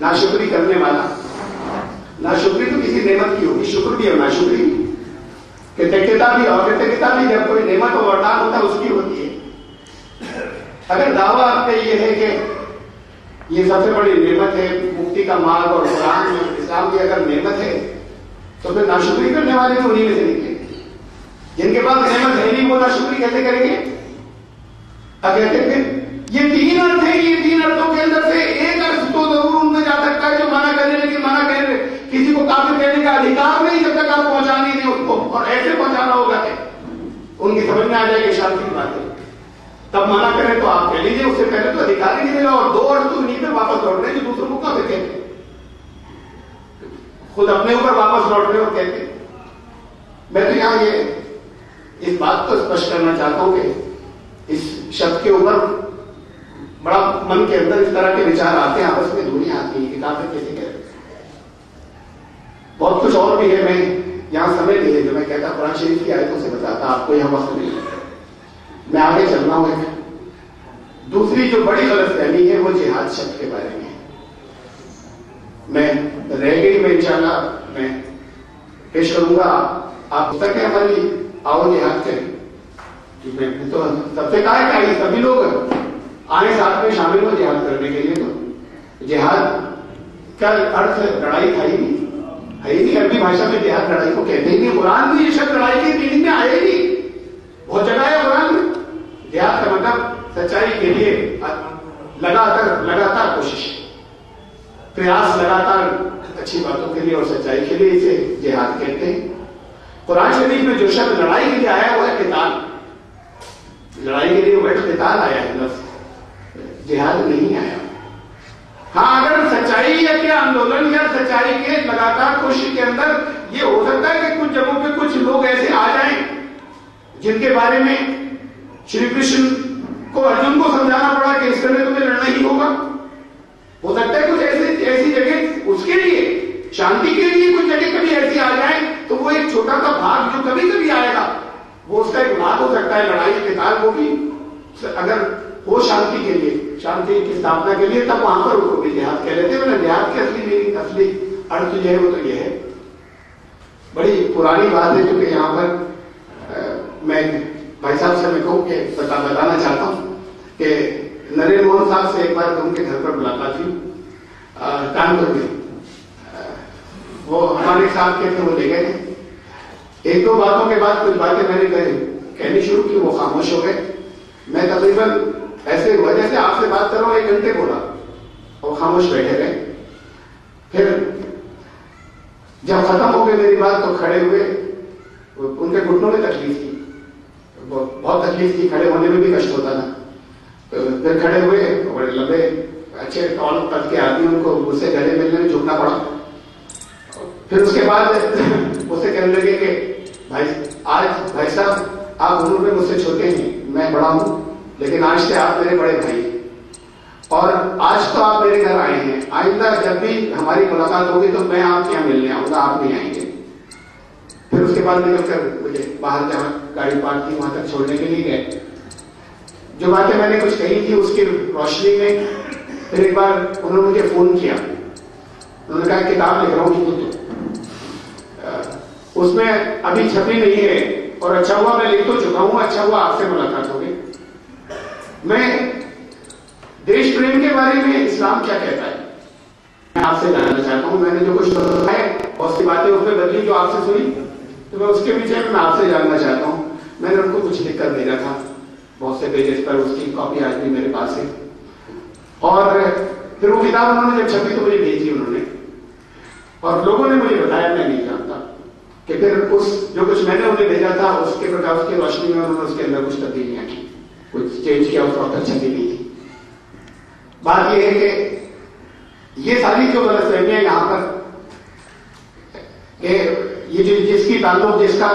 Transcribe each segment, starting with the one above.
नाशुक्री करने वाला। नाशुक्री तो किसी नेमत की होगी। शुक्र भी और नाशुक्री कृतज्ञता भी। और कृतज्ञता भी, जब कोई नेमत और वरदान होता है, उसकी होती है। अगर दावा आपका ये है कि ये सबसे बड़ी नेमत है, मुक्ति का मार्ग और कुरान इस्लाम की अगर नेमत है तो फिर नाशुक्री करने वाले तो उन्हीं में से निकले। जिनके पास नेमत है नहीं, वो नाशुक्री कैसे करेंगे? अब कहते ये तीन अर्थ है, ये तीन अर्थों के अंदर से एक अर्थ तो ज़रूर जा सकता है जो मना करे लेकिन मना करे किसी को काफ़ी कहने का अधिकार नहीं, जब तक आप पहुँचा नहीं दे उसको और ऐसे पहुंचाना होगा क्या? उनकी समझ में आ जाएगी शांति की बात। तब मना करें तो आप कह लीजिए, उससे पहले तो अधिकार ही नहीं मिला और दो अर्थ तो पे वापस लौट रहे जो दूसरों को कहाँ कहते खुद अपने ऊपर वापस लौट रहे और कहते मैं तो यहाँ ये, इस बात को स्पष्ट करना चाहता हूँ कि इस शब्द के ऊपर बड़ा मन के अंदर इस तरह के विचार आते हैं, आपस में दुनिया आती है किताब में कैसे कह बहुत कुछ और भी है, मैं यहाँ समय नहीं है जो मैं कहता, कुरान शरीफ की आयतों से बताता, आपको यहाँ वक्त नहीं है। मैं आगे चल रहा हूँ दूसरी जो बड़ी गलत फहमी है, वो जिहाद शब्द के बारे में मैं रह गई मैं, इंशाल्लाह मैं पेश करूँगा। आप पुस्तक है हमारी, आओ जिहाद करें। तो सबसे कहा सभी लोग। आने साथ में शामिल हो जिहाद करने के लिए तो। जिहाद का अर्थ लड़ाई था ही नहीं। है ही नहीं, अरबी भाषा में जिहाद लड़ाई को कहते ही नहीं। कुरान में ये शब्द लड़ाई की मीनिंग में आए ही नहीं। बहुत जगह है कुरान में। जिहाद का मतलब सच्चाई के लिए लगातार लगातार कोशिश। प्रयास लगातार अच्छी बातों के लिए और सच्चाई के लिए इसे जिहाद कहते हैं। कुरान शरीफ में जो शब्द लड़ाई के लिए आया वो है किताब। लड़ाई के लिए वर्ड किताब आया है लफ्ज जिहाद नहीं आया। हाँ अगर सच्चाई या के आंदोलन या सच्चाई के लगातार कोशिश के अंदर ये हो सकता है कि कुछ जगहों पे कुछ लोग ऐसे आ जाएँ जिनके बारे में श्री कृष्ण को अर्जुन को समझाना पड़ा कि इस तरह तुम्हें लड़ना ही होगा। हो सकता है कुछ ऐसे, ऐसी जगह उसके लिए, शांति के लिए कुछ जगह कभी ऐसी आ जाए तो वो एक छोटा सा भाग जो कभी कभी आएगा, वो उसका एक भाग हो सकता है, लड़ाई के को भी, अगर हो शांति के लिए। शांति की स्थापना के लिए तब वहाँ पर उसको भी जिहाद कह लेते हैं जिहाद की असली मीनिंग असली अर्थ जो है वो तो ये है। बड़ी पुरानी बात है क्योंकि यहाँ पर मैं भाई साहब से मैं कहूँ कि बता, बताना चाहता हूँ कि नरेंद्र मोहन साहब से एक बार उनके घर पर मुलाकात हुई कानपुर में। वो हमारे साथ के थे वो ले गए। एक दो बातों के बाद कुछ बातें मैंने कहनी शुरू की, वो खामोश हो गए। मैं तकरीबन ऐसे हुआ, जैसे आपसे बात कर रहा हूँ, एक घंटे बोला। और खामोश बैठे रहे। फिर जब खत्म हो गई मेरी बात तो खड़े हुए। उनके घुटनों में तकलीफ़ थी। बहुत तकलीफ़ थी। खड़े होने में भी कष्ट होता था। फिर खड़े हुए, बड़े लंबे, अच्छे टॉल कद के आदमी उनको मुझसे गले मिलने में झुकना पड़ा। फिर उसके बाद उससे कहने लगे कि, भाई, आज, भाई साहब, आप उम्र में मुझसे छोटे हैं। मैं बड़ा हूँ। लेकिन आज से आप मेरे बड़े भाई और आज तो आप मेरे घर आए हैं। आइंदा जब भी हमारी मुलाकात होगी तो मैं आपके यहाँ मिलने आऊँगा, आप नहीं आएँगे। फिर उसके बाद निकलकर मुझे बाहर जहाँ गाड़ी पार्क थी वहाँ तक छोड़ने के लिए गए। जो बातें मैंने कुछ कही थी उसकी रोशनी में फिर एक बार उन्होंने मुझे फ़ोन किया। उन्होंने कहा, किताब लिख रहा हूँ तो उसमें अभी छपी नहीं है। और अच्छा हुआ, मैं लिख तो चुका हूँ अच्छा हुआ, आपसे मुलाकात हो गई मैं देश प्रेम के बारे में इस्लाम क्या कहता है? मैं आपसे जानना चाहता हूँ, मैंने जो कुछ सुना है बहुत सी बातें उसमें बदली जो आपसे सुनी तो मैं उसके पीछे मैं आपसे जानना चाहता हूँ। मैंने उनको कुछ लिखकर भेजा था, बहुत से पेजेस पर उसकी कॉपी आज भी मेरे पास है। और फिर वो किताब उन्होंने जब छपी तो मुझे भेजी उन्होंने। और लोगों ने मुझे बताया, मैं नहीं जानता कि फिर उस जो कुछ मैंने उन्हें भेजा था, उसके प्रकार, उसकी रोशनी में उन्होंने उसके अंदर कुछ तब्दीलियाँ की। कुछ चेंज किया उस वक्त छपी नहीं थी बात यह है कि ये सारी जो गलत फहमियाँ यहाँ पर ये जो, जिसकी ताल्लुक, जिसका,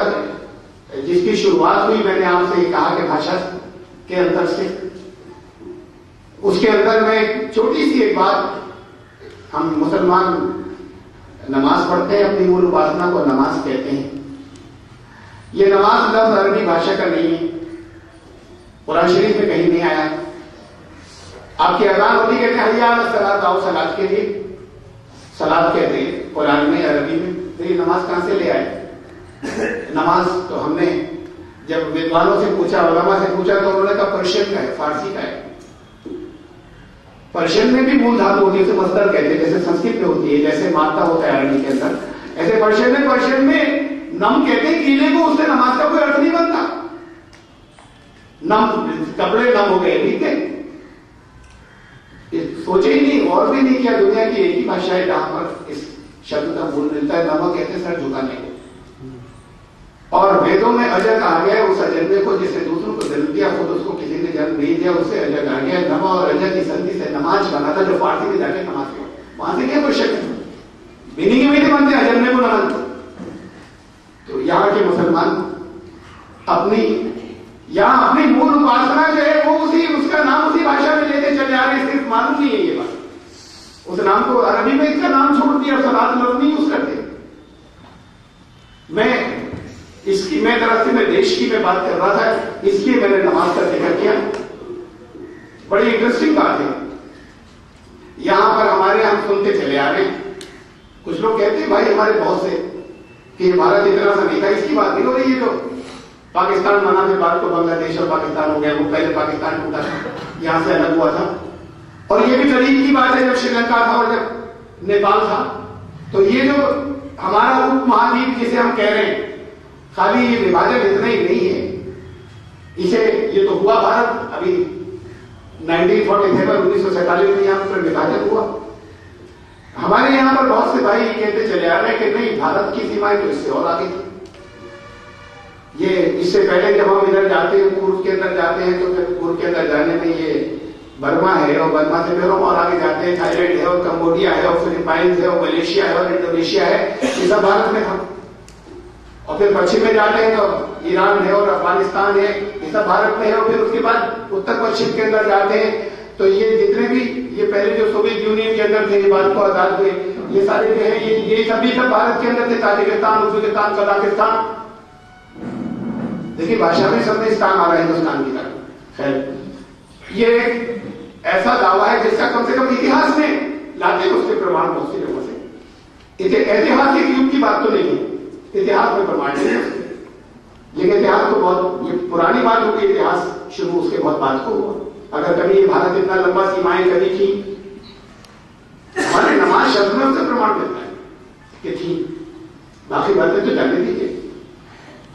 जिसकी शुरुआत हुई, मैंने आपसे कहा कि भाषा के अंदर से। उसके अंदर में छोटी सी एक बात, हम मुसलमान नमाज़ पढ़ते हैं, अपनी मूल उपासना को नमाज़ कहते हैं। ये नमाज़ लफ्ज अरबी भाषा का नहीं है। कुरान शरीफ में कहीं नहीं आया। आपकी अजान होती कहते हैं हरियाणा सलात आओ सलात के लिए। सलाद कहते हैं, कुरान में, अरबी में तो ये नमाज़ कहाँ से ले आए? नमाज़ तो हमने, जब विद्वानों से पूछा, उलमा से पूछा तो उन्होंने कहा, पर्शियन का है, फारसी का है। पर्शियन में भी मूल धातु होती है, उसे मस्तर कहते हैं, जैसे संस्कृत में होती है, जैसे माता होता है अरबी के अंदर। ऐसे पर्शियन में पर्शियन में नम कहते हैं, कीले को, उससे नमाज़ का कोई अर्थ नहीं बनता। नम कपड़े नम हो गए, ठीक है? सोचे ही नहीं, और भी नहीं किया दुनिया की एक ही भाषा है, जहाँ पर इस शब्द का मूल मिलता है, नमक कहते सर झुकाने को और वेदों में अजग आ गया उस अजन्मे को, जिसे दूसरों को जन्म दिया, खुद उसको किसी ने जन्म नहीं दिया उससे अजग आ गया नमा और अजर की संधि से नमाज़ बना था जो फारसी में जाके नमाज़ पढ़ो। वहाँ से क्या क्वेश्चन है बिनी के भी बनते अजन्मे को नमाज़ तो यहाँ के मुसलमान अपनी यहाँ अपनी मूल उपासना जो है, वो उसी, उसका नाम उसी भाषा में लेते चले आ रहे सिर्फ़ मालूम नहीं है ये बात। उस नाम को अरबी में इसका नाम छोड़ दिया सलाद लोग नहीं यूज़ करते। मैं, इसकी, मैं दरअसल मैं देश की मैं बात कर रहा था, इसलिए मैंने नमाज़ का ज़िक्र किया। बड़ी इंटरेस्टिंग बात है। यहाँ पर हमारे हम सुनते चले आ रहे हैं। कुछ लोग कहते हैं, भाई, हमारे बहुत से, कि हमारा जितना सा नहीं था इसकी बात नहीं हो रही है जो पाकिस्तान बना के बाद को बांग्लादेश और पाकिस्तान हो गया, वो पहले पाकिस्तान टूटा था, यहाँ से अलग हुआ था। और ये भी करीब की बात है, जब श्रीलंका था और जब नेपाल था तो ये जो हमारा उप महाद्वीप जिसे हम कह रहे हैं, खाली ये विभाजन इतना ही नहीं है। इसे, ये तो हुआ भारत, अभी 1947 उन्नीस सौ सैतालीस में यहाँ पर विभाजन हुआ। हमारे यहाँ पर बहुत से भाई कहते चले आ रहे हैं कि नहीं, भारत की सीमाएँ तो इससे और आगे थी। ये इससे पहले जब हम इधर जाते हैं, पूर्व के अंदर जाते हैं तो फिर पूर्व के अंदर जाने में ये बर्मा है और बर्मा से फिर हम और आगे जाते हैं। थाईलैंड है और कंबोडिया है और फिलीपाइंस है और मलेशिया है और इंडोनेशिया है। ये सब भारत में था। और फिर पश्चिम में जाते हैं तो ईरान है और अफ़गानिस्तान है। ये सब भारत में है और फिर उसके बाद उत्तर पश्चिम के अंदर जाते हैं। तो ये जितने भी, ये पहले जो सोवियत यूनियन के अंदर थे भारत को आज़ाद हुए। ये सारे जो है, ये ये सभी सब भारत के अंदर थे। Tajikistan, Uzbekistan, Kazakhstan. देखिए, भाषा में सब में स्थान आ रहा है हिंदुस्तान की तरफ़। खैर, ये ऐसा दावा है जिसका कम से कम इतिहास में लाते उसके प्रमाण बहुत से लोगों से। ऐतिहासिक युग की बात तो नहीं है। इतिहास में प्रमाण नहीं है। लेकिन इतिहास तो बहुत, ये पुरानी बात होगी इतिहास शुरू उसके बहुत बात को हुआ। अगर कभी ये भारत इतना लंबा सीमाएँ कभी थी, हमारे नमाज़ शब्द में उसका प्रमाण मिलता है कि थी। बाकी बातें तो जानने दीजिए।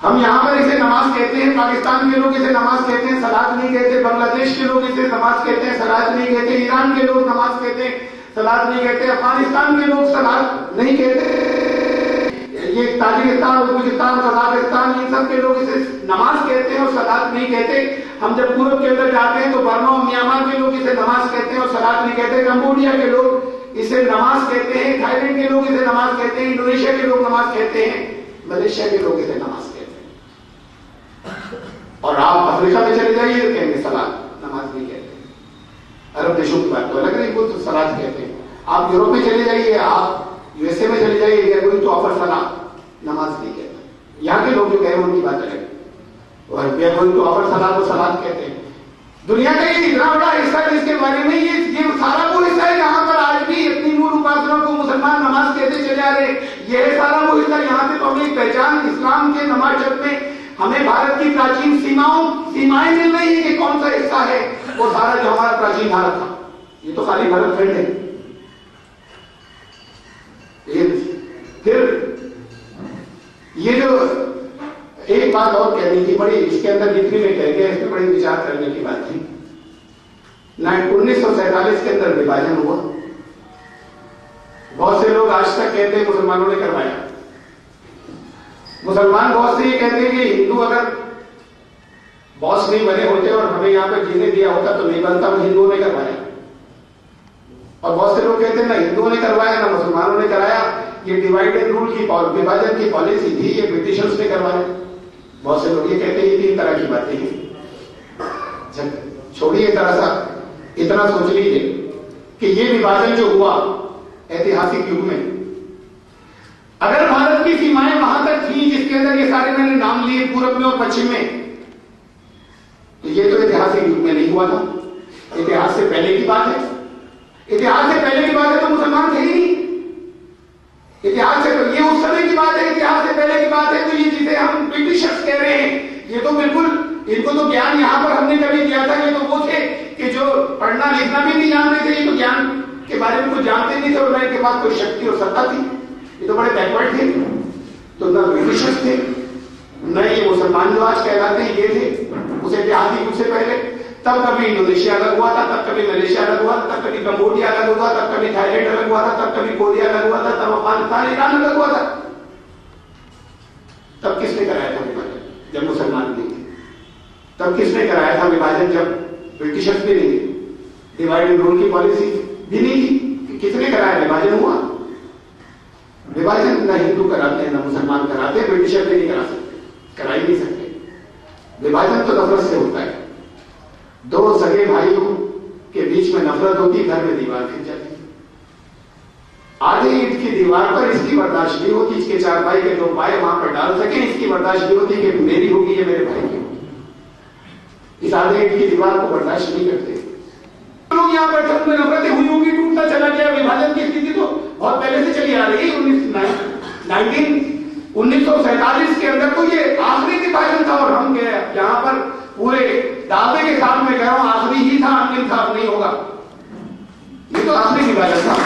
हम यहाँ पर इसे नमाज़ कहते हैं पाकिस्तान के लोग इसे नमाज़ कहते हैं सलाद नहीं कहते बांग्लादेश के लोग इसे नमाज़ कहते हैं सलाद नहीं कहते ईरान के लोग नमाज़ कहते हैं सलाद नहीं कहते अफ़गानिस्तान के लोग सलाद नहीं कहते ये ताजिकिस्तान उज्बेकिस्तान कजाकिस्तान इन सब के लोग इसे नमाज़ कहते हैं और सलाद नहीं कहते हम जब पूर्व के अंदर जाते हैं तो बर्मा और म्यांमार के लोग इसे नमाज़ कहते हैं और सलाद नहीं कहते कंबोडिया के लोग इसे नमाज़ कहते हैं थाईलैंड के लोग इसे नमाज़ कहते हैं इंडोनेशिया के लोग नमाज़ कहते हैं मलेशिया के लोग इसे नमाज़ और आप अफ्रीका में चले जाइए तो कहेंगे सलाद, नमाज़ नहीं कहते अरब देशों की बात तो अलग नहीं बोल तो सलाद कहते हैं। आप यूरोप में चले जाइए, आप यूएसए में चले जाइए गोइंग टू ऑफ़र सलाद, नमाज़ नहीं कहते यहाँ के लोग जो कह उनकी बात अलग और गोइंग टू ऑफ़र सलाद तो सलाद कहते हैं। दुनिया का ये इतना बड़ा हिस्सा है, जिसके बारे में ये ये सारा वो हिस्सा है, जहाँ पर आज भी अपनी मूल उपासना को मुसलमान नमाज़ कहते चले आ रहे ये सारा वो हिस्सा यहाँ पे पब्लिक पहचान, इस्लाम के नमाज़ में हमें भारत की प्राचीन सीमाओं, सीमाएँ मिल रही है कि कौन सा हिस्सा है? वो सारा जो हमारा प्राचीन भारत था। ये तो खाली भारत खंड है। फिर, ये जो एक बात और कहनी थी, बड़ी इसके अंदर जितनी में कह गया इसमें बड़ी विचार करने की बात थी। उन्नीस सौ सैतालीस के अंदर विभाजन हुआ। बहुत से लोग आज तक कहते हैं, मुसलमानों ने करवाया। मुसलमान बहुत से ये कहते हैं कि हिंदू अगर बॉस नहीं बने होते और हमें यहाँ पर जीने दिया होता तो नहीं बनता वो हिंदुओं ने करवाया। और बहुत से लोग कहते हैं, ना हिंदुओं ने करवाया, ना मुसलमानों ने कराया। ये डिवाइड एंड रूल की विभाजन की पॉलिसी थी, ये ब्रिटिशर्स ने करवाया। बहुत से लोग ये कहते हैं तीन तरह की बातें हैं। छोड़िए तरह सा, इतना सोच लीजिए कि ये विभाजन जो हुआ ऐतिहासिक युग में अगर भारत की सीमाएँ वहाँ तक थी जिसके अंदर ये सारे मैंने नाम लिए पूरब में और पश्चिम में तो ये तो ऐतिहासिक युग में नहीं हुआ था। इतिहास से पहले की बात है। इतिहास से पहले की बात है तो मुसलमान थे ही इतिहास से तो ये उस समय की बात है, इतिहास से पहले की बात है तो ये जिसे हम ब्रिटिशर्स कह रहे हैं, ये तो बिल्कुल इनको तो ज्ञान यहाँ पर हमने कभी दिया था, ये तो वो थे कि जो पढ़ना लिखना भी नहीं जानते थे, ये तो ज्ञान के बारे में कुछ जानते नहीं थे और इनके पास कोई शक्ति और सत्ता थी। ये तो बड़े बैकवर्ड थे। तो न ब्रिटिशर्स थे, न ये मुसलमान जो आज कहलाते हैं, ये थे। उसे ही उससे पहले। तब कभी इंडोनेशिया अलग हुआ था, तब कभी मलेशिया अलग हुआ तब कभी कंबोडिया अलग हुआ तब कभी थाईलैंड अलग हुआ था, तब कभी कोरिया अलग हुआ था, तब अफ़गानिस्तान, ईरान अलग हुआ था। तब किसने कराया था विभाजन? जब मुसलमान नहीं थे तब किसने कराया था विभाजन जब ब्रिटिशर्स भी नहीं थे? डिवाइड एंड रूल की पॉलिसी भी नहीं थी किसने कराया? विभाजन हुआ। विभाजन न हिंदू कराते हैं, न मुसलमान कराते हैं, ब्रिटिशर भी नहीं करा सकते करा ही नहीं सकते। विभाजन तो नफरत से होता है। दो सगे भाइयों के बीच में नफरत होती, घर में दीवार खिंच जाती। आधे ईट की दीवार पर इसकी बर्दाश्त नहीं होती, इसके चार भाई के दो पाए वहाँ पर डाल सके, इसकी बर्दाश्त नहीं होती कि मेरी होगी, या मेरे भाई की होगी। इस आधे ईट की दीवार को बर्दाश्त नहीं करते। लोग यहाँ पर नफरतें हुई होगी, टूटता चला गया, विभाजन की स्थिति तो बहुत पहले से चली आ रही है उन्नीस नाइनटीन, उन्नीस के अंदर तो ये आखिरी विभाजन था और हम गए यहाँ पर पूरे दावे के साथ में रहा हूँ आखिरी ही था अंतिम था नहीं होगा। ये तो आखिरी विभाजन था।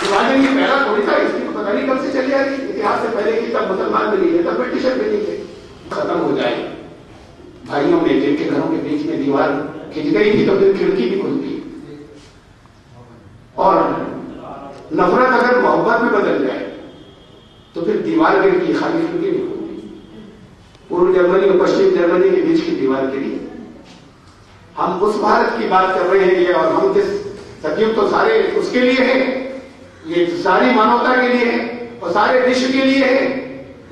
विभाजन ये पहला थोड़ी था, इसकी तो पता नहीं कब से चली आ रही, इतिहास से पहले की तब मुसलमान भी नहीं थे तब ब्रिटिशर नहीं थे खत्म हो जाए। भाइयों में जिनके घरों के बीच में दीवार खिंच गई थी तो फिर खिड़की भी खुलती और नफरत अगर मोहब्बत में बदल जाए तो फिर दीवार गिरती खाली खिड़की नहीं होगी पूर्व जर्मनी और पश्चिम जर्मनी के बीच की दीवार गिरी हम उस भारत की बात कर रहे हैं ये, और हम जिस सचिव तो सारे उसके लिए है। ये सारी मानवता के लिए है और सारे विश्व के लिए है।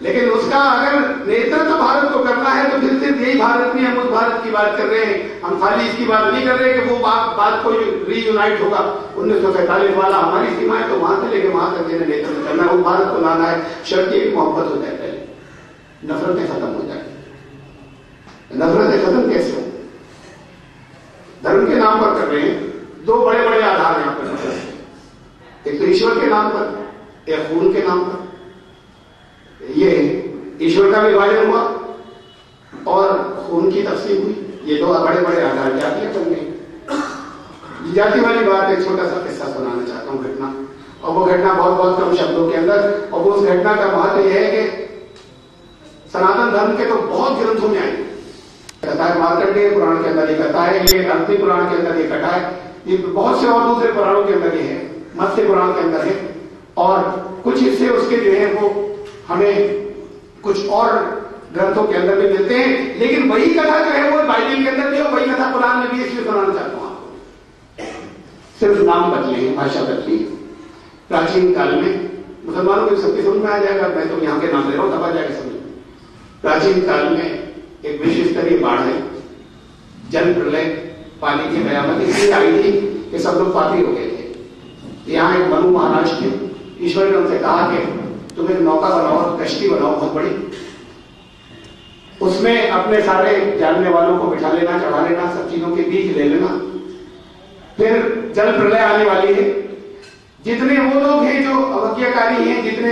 लेकिन उसका अगर नेतृत्व तो भारत को करना है तो फिर सिर्फ़ यही भारत में हम उस भारत की बात कर रहे हैं। हम खाली इसकी बात नहीं कर रहे कि वो बात बात को रीयूनाइट होगा। उन्नीस सौ सैतालीस वाला हमारी सीमा है तो वहाँ से लेकर वहाँ तक जिन्हें नेतृत्व करना है वो भारत को लाना है। शर्त की मोहब्बत हो जाए पहले। नफरतें खत्म हो जाए। नफरतें खत्म कैसे हो? धर्म के नाम पर कर रहे हैं। दो बड़े बड़े आधार यहाँ पर एक तो ईश्वर के नाम पर, एक खून के नाम पर। ये ईश्वर का विभाजन हुआ और खून की तफसील हुई। ये दो बड़े बड़े आधार जातियाँ गई जाति वाली बात एक छोटा सा किस्सा सुनाना चाहता हूँ घटना। और वो घटना बहुत बहुत कम शब्दों के अंदर और वो उस घटना का महत्व यह है कि सनातन धर्म के तो बहुत ग्रंथों में आई कथा है मार्कंडेय पुराण के अंदर ये कथा है, ये अग्नि पुराण के अंदर ये कथा है। ये बहुत से और दूसरे पुराणों के अंदर ये है, मत्स्य पुराण के अंदर है। और कुछ हिस्से उसके जो है वो हमें कुछ और ग्रंथों के अंदर भी मिलते हैं। लेकिन वही कथा जो है वो बाइबल के अंदर भी है, वही कथा पुराण में भी इसलिए सुनाना चाहता हूँ आपको। सिर्फ़ नाम बदले हैं, भाषा बदली है। प्राचीन काल में मुसलमानों को सबकी समझ में आ जाएगा, मैं तो यहाँ के नाम ले रहा हूँ, तब आ जाएगा समझ प्राचीन काल में एक विश्व स्तरीय बाढ़ है, जल प्रलय, पानी की कयामत इसलिए आई थी कि सब लोग पापी हो गए थे। यहाँ एक मनु महाराज थे, ईश्वर ने उनसे कहा कि तुम एक नौका बनाओ कश्ती बनाओ, बहुत बड़ी। उसमें अपने सारे जानने वालों को बिठा लेना, चढ़ा लेना, सब चीज़ों के बीच ले लेना। फिर जल प्रलय आने वाली है। जितने वो लोग हैं जो अवज्ञाकारी हैं, जितने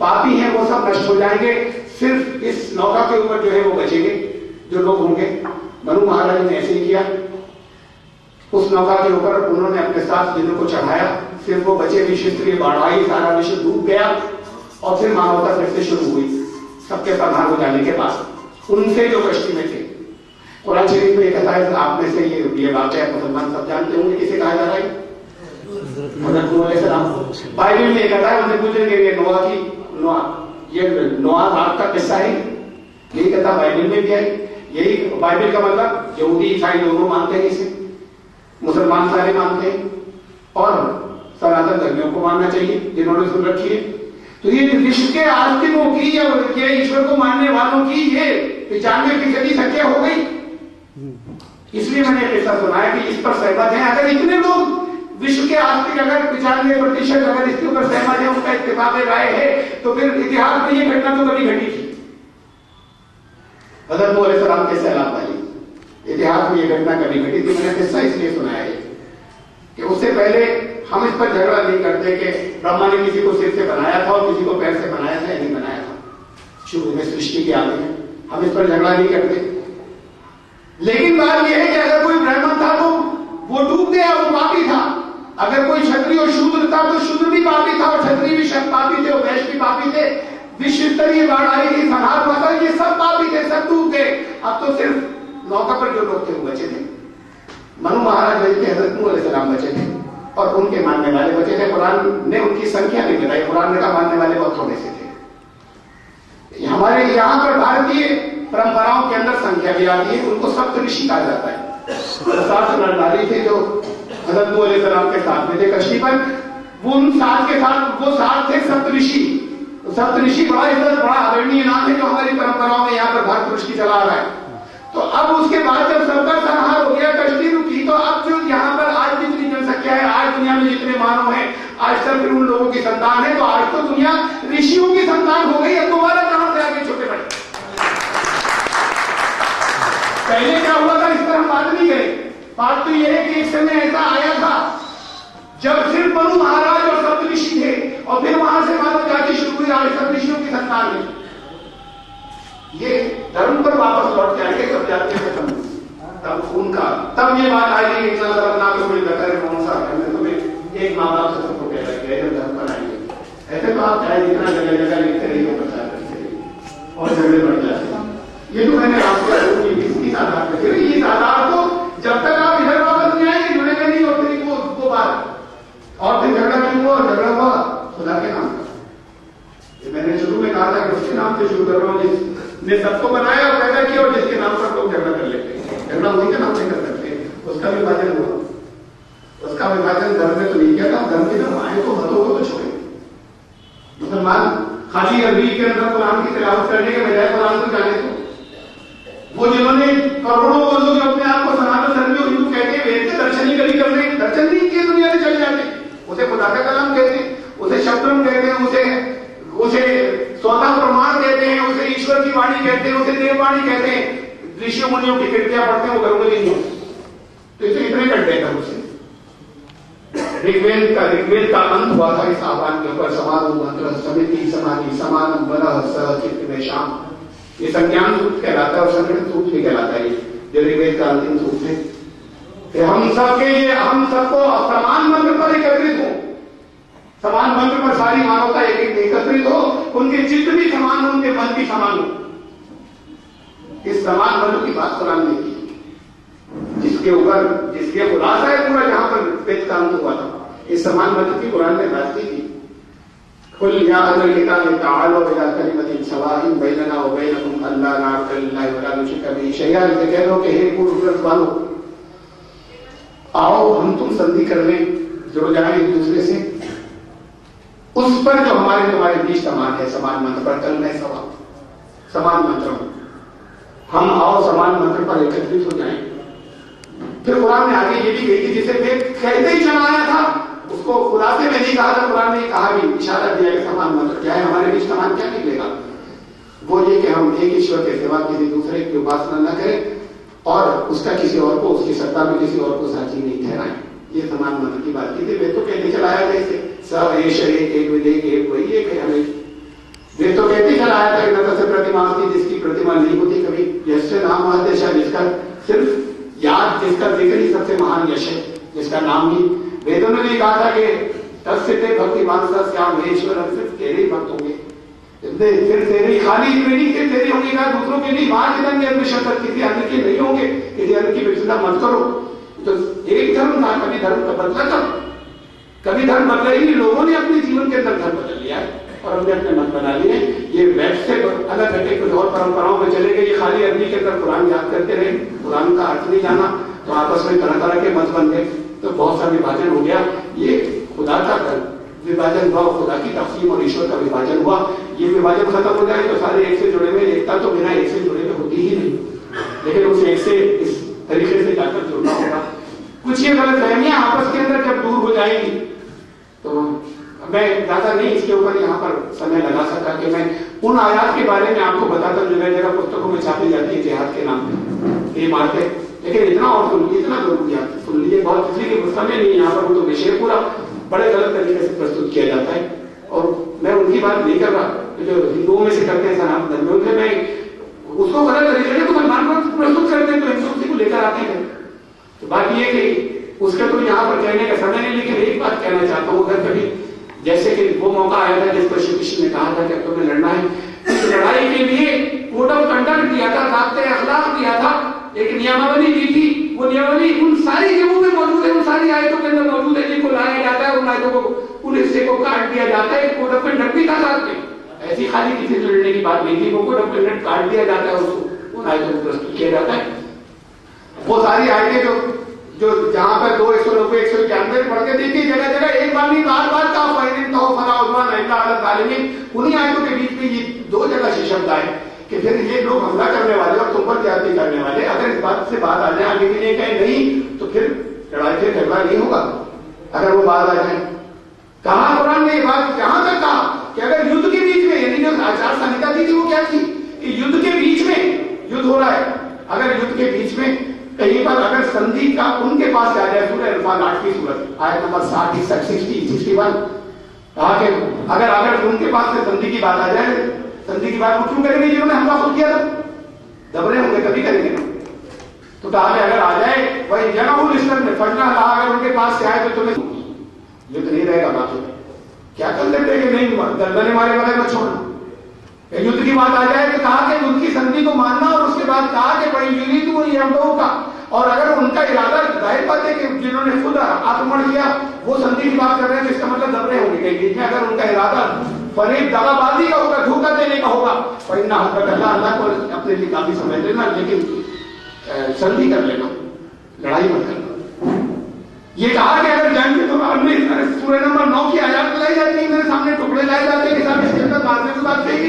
पापी हैं, वो सब नष्ट हो जाएँगे। सिर्फ़ इस नौका के ऊपर जो है वो बचेंगे, जो लोग होंगे। मनु महाराज ने ऐसे ही किया। उस नौका के ऊपर उन्होंने अपने साथ जिनों को चढ़ाया, सिर्फ़ वो बचे विश्व के बढ़ाई सारा विश्व डूब गया। और फिर मानवता फिर से शुरू हुई सबके प्रधान हो जाने के बाद। उनसे जो कश्ती में थे कुरान शरीफ में कहता है आप में से ये ये वाक्य मुसलमान सब जानते होंगे किसे कहा जा रहा है? बाइबल में कहता है उनसे पूछेंगे ये नोआ की नोआ ये नोआ रात का किस्सा है। यही कहता बाइबल में भी है। यही बाइबल का मतलब यहूदी ईसाई दोनों मानते हैं इसे। मुसलमान सारे मानते हैं। और सनातन धर्मियों को मानना चाहिए जिन्होंने सुन रखी है। तो ये विश्व के आस्तिकों की या ईश्वर को मानने वालों की ये पिचानवे फ़ीसदी संख्या हो गई। इसलिए मैंने ऐसा सुनाया कि इस पर सहमत है। अगर इतने लोग विश्व के आस्तिक अगर पिचानवे प्रतिशत अगर इसके ऊपर सहमत है, उनका इतफाक राय है तो फिर इतिहास में ये घटना तो कभी घटी थी। हज़रत सलाम के सैलाब वाली, इतिहास में ये घटना कभी घटी थी, मैंने किस्सा इसलिए सुनाया है कि उससे पहले हम इस पर झगड़ा नहीं करते कि ब्रह्मा ने किसी को सिर से बनाया था और किसी को पैर से बनाया था या नहीं बनाया था। शुरू में सृष्टि के आगे हम इस पर झगड़ा नहीं करते। लेकिन बात यह है कि अगर कोई ब्राह्मण था तो वो डूब गया वो पापी था। अगर कोई क्षत्रिय और शूद्र था तो शूद्र भी पापी था और क्षत्रिय भी पापी थे और वैश्य भी पापी थे। विश्व स्तरीय बाढ़ आई थी संहार था ये सब पापी थे, सब डूब गए। अब तो सिर्फ़ नौका पर जो लोग थे वो बचे थे। मनु महाराज बचे थे हज़रत सलाम बचे थे। और उनके मानने वाले बचे थे कुरान ने उनकी संख्या नहीं बताई। कुरान ने कहा, मानने वाले बहुत थोड़े से थे। हमारे यहाँ पर भारतीय परंपराओं के अंदर संख्या भी आती है, उनको सप्त ऋषि कहा जाता है। सात नरनारी थे जो हज़रत सलाम के साथ में थे, कश्ती पर। वो उन सात के साथ, वो सात थे सप्त ऋषि। सप्त ऋषि बड़ा इज़्ज़त, बड़ा आदरणीय नाम है जो हमारी परंपराओं में यहाँ पर भारत की चला रहा है। तो अब उसके बाद जब सबका संहार हो गया कश्ती रुकी तो अब जो यहाँ पर आज जितनी जनसंख्या है, आज दुनिया में जितने मानव हैं, आज तक उन लोगों की संतान है तो आज तो दुनिया ऋषियों की संतान हो गई, अब दोबारा कहाँ से आगे छोटे बड़े? पहले क्या हुआ था, इस पर हम बात नहीं करें बात तो यह है कि एक समय ऐसा आया था, जब सिर्फ़ मनु महाराज और सप्तऋषि थे, और फिर वहाँ से मानव जाति शुरू हुई, आज सप्तऋषियों की संतान है ये धर्म पर वापस लौट के आएँगे सब जाति खत्म तब उनका तब ये बात आई कि चल अपना को कोई बता कौन सा हमने तुम्हें एक माँ बाप से सबको कह रखा है धर्म पर आएँगे। ऐसे तो आप चाहे जितना जगह जगह लिखते रहिए प्रचार करते रहिए। और झगड़े बढ़ जाते ये तो मैंने आपको इसकी आधार पर इस आधार को जब तक आप इधर वापस नहीं आएँगे जुड़ेंगे नहीं और फिर वो वो बात। और फिर झगड़ा क्यों हुआ? झगड़ा हुआ, खुदा के नाम मैंने शुरू में कहा था कि उसके नाम से शुरू कर रहा हूँ जिसने सबको बनाया और पैदा किया और जिसके नाम पर लोग झगड़ा कर लेते हैं। झगड़ा उन्हीं के नाम से कर सकते हैं। उसका विभाजन हुआ। उसका विभाजन धर्म में तो नहीं किया था। धर्म के धर्म आए तो मतों को तो छोड़े मुसलमान खाली अरबी के अंदर कुरान की तिलावत करने के बजाय कुरान को जाने तो वो जिन्होंने करोड़ों लोग अपने आप को सनातन धर्म हिंदू कहते हैं, वेद के दर्शन ही कभी कर रहे दर्शन नहीं किए, दुनिया में चले जाते। उसे खुदा का कलाम कहते हैं, उसे शब्दम कहते हैं, उसे उसे स्वतः प्रमाण कहते हैं, उसे ईश्वर की वाणी कहते हैं, उसे देववाणी कहते हैं। ऋषि मुनियों की कृतियाँ पढ़ते हैं, वो में नहीं तो इसे इतने कंटे हैं उसे। ऋग्वेद का ऋग्वेद का अंत हुआ था इस आह्वान के ऊपर। मंत्र, समिति, समाधि बल में शाम। ये संज्ञान सूत्र कहलाता है और संगठित सूत्र भी कहलाता है। ऋग्वेद का अंतिम सूत्र है। हम सबके ये हम सबको समान मंत्र पर एकत्रित हो। समान मंत्र पर सारी मानवता एक एक एकत्रित हो, उनके चित्त भी समान हो, उनके मन भी समान हो। इस समान मंत्र की बात कुरान ने की जिसके ऊपर, जिसके खुलासा है पूरा, जहाँ पर वेद का अंत हुआ था। इस समान मंत्र की कुरान ने बात की थी। कुल या अहल किताब तालो इला कलिमतिन सवाइन बैनना व बैनकुम अल्ला नअबुद इल्ला वला नुशरिक बिही शैया। ये कह दो कि हे पूर्व ग्रंथ वालों आओ हम तुम संधि कर लें जुड़ जाए एक दूसरे से। उस पर जो हमारे तुम्हारे बीच समान है, समान मंत्र पर कल मैं सवाल समान मंत्र हम आओ, समान मंत्र पर एकत्रित हो जाए। फिर कुरान ने आगे ये भी कही कि जिसे वेद कहते ही चलाया था, उसको खुलासे में नहीं कहा था, कुरान ने कहा भी, इशारा दिया कि समान मंत्र क्या है, हमारे बीच समान क्या निकलेगा? वो ये कि हम एक ईश्वर के सिवा किसी दूसरे की उपासना न करें और उसका किसी और को, उसकी सत्ता में किसी और को साथी नहीं ठहराए। ये समान मंत्र की बात की थी। वे तो कहते चलाया था इसे। सब एश एक एक विदेक एक वही एक है हमें। वे तो कहते चलाया था नगर से प्रतिमा जिसकी प्रतिमा नहीं होती कभी। यश नाम आदेश जिसका सिर्फ़ याद, जिसका ज़िक्र ही सबसे महान यश है, जिसका नाम ही। वेदों ने भी कहा था कि तत्सिद्धे भक्ति मानसा श्याम ईश्वर सिर्फ़ तेरे ही भक्त होंगे। फिर तेरी खाली ट्रेनिंग फिर तेरी होगी कहा दूसरों के लिए बाहर के धर्म अन्य शब्द किसी अन्य के नहीं होंगे। किसी अन्य की विविधता मत करो। तो एक धर्म था, कभी धर्म का बदला कब कभी धर्म बदला ही लोगों ने अपने जीवन के अंदर धर्म बदल लिया है और हमने अपने मत बना लिए ये वेब से अलग हटे कुछ और परंपराओं में चले गए। ये खाली अरबी के अंदर कुरान याद करते रहे। कुरान का अर्थ नहीं जाना। तो आपस में तरह तरह के मत बन गए। तो बहुत सा विभाजन हो गया। ये खुदा का विभाजन हुआ खुदा की तकसीम और ईश्वर का विभाजन हुआ। ये विभाजन खत्म हो जाए तो सारे एक से जुड़े हुए एकता तो बिना एक से जुड़े हुए होती ही नहीं। लेकिन उस एक से इस तरीके से जाकर जुड़ना होगा। कुछ ये गलत फहमियाँ आपस के अंदर जब दूर हो जाएँगी तो मैं ज़्यादा नहीं इसके ऊपर यहाँ पर समय लगा सका कि मैं उन आयात के बारे में आपको बताता जगह जगह पुस्तकों में छापी जाती है, जिहाद के नाम पे। ये मारते लेकिन इतना और सुन लीजिए, इतना ज़रूरी है सुन लीजिए। बहुत इसलिए समय नहीं, यहाँ पर तो विषय पूरा बड़े गलत तरीके से प्रस्तुत किया जाता है। और मैं उनकी बात नहीं कर रहा जो हिंदुओं में से करते हैं, सनातन धर्म में, मैं उसको गलत तरीके से तो भगवान को प्रस्तुत करते हैं तो हिंदू को लेकर आते हैं। तो बात ये कि उसका तो यहाँ पर कहने का समय नहीं, लेकिन एक बात कहना चाहता हूँ, अगर कभी जैसे कि वो मौका आया था जिस पर श्री कृष्ण ने कहा था कि अब तुम्हें लड़ना है लड़ाई के लिए कोड ऑफ़ कंडक्ट दिया था रास्ते अखलाक दिया था एक नियमावली दी थी। वो नियमावली उन सारी जगहों में मौजूद है, उन सारी आयतों के अंदर मौजूद है, जिनको लाया जाता है, उन आयतों को, उन हिस्से को काट दिया जाता है कोड ऑफ़ कंडक्ट भी था साथ में। ऐसी खाली किसी से लड़ने की बात नहीं थी, वो कोड ऑफ़ कंडक्ट काट दिया जाता है उसको उन आयतों को प्रस्तुत किया जाता है। वो सारी आयतें जो जो जहाँ पर दो एक सौ नब्बे एक सौ इक्यानवे पढ़ के देखिए जगह जगह एक बार नहीं बार बार का फ़ायदे तो फला उस्मान रहता अलग तालिमी उन्हीं आयतों के बीच में ये दो जगह से शब्द आए कि फिर ये लोग हमला करने वाले और तुम पर ज़्यादा करने वाले अगर इस बात से बात आ जाए आगे के लिए कहें नहीं तो फिर लड़ाई फिर झगड़ा नहीं होगा अगर वो बात आ जाए। कहा कुरान ने ये बात जहाँ तक कहा कि अगर युद्ध के बीच में यानी जो आचार संहिता थी, वो क्या थी? युद्ध के बीच में युद्ध हो रहा है। अगर युद्ध के बीच में कहीं पर अगर संधि का उनके पास आ जाए सूर्य अल्फाल आठवीं सूरत, आयत नंबर साठ सिक्सटी सिक्सटी वन। कहा कि अगर अगर उनके पास से संधि की बात आ जाए, संधि की बात वो क्यों करेंगे जिन्होंने हमला खुद किया था? दबरे होंगे, तभी करेंगे ना। तो कहा कि अगर आ जाए, वही जगह लिस्टर में फटना कहा, अगर उनके पास से आए तो तुम्हें युद्ध नहीं रहेगा बाकी क्या कर लेते कि नहीं दलदले मारे बगैर मत छोड़ना। युद्ध की बात आ जाए तो कहा कि उनकी संधि को मानना और उसके बाद कहा कि भाई हम लोगों का और अगर उनका इरादा ज़ाहिर बात है कि जिन्होंने खुद आक्रमण किया, वो संधि की बात कर रहे हैं तो इसका मतलब दब रहे होंगे। कहीं बीच में अगर उनका इरादा फरीब दगाबाजी का होगा, धोखा देने का होगा और इन्ना अल्लाह अल्लाह को अपने लिए काफ़ी समझ लेना लेकिन संधि कर लेना, लड़ाई मत करना। ये कहा कि अगर जंग के दौरान सूर्य नंबर नौ की आज़ाद लाई जाती है, मेरे सामने टुकड़े लाए जाते हैं कि साहब इसके अंदर मारने की बात कही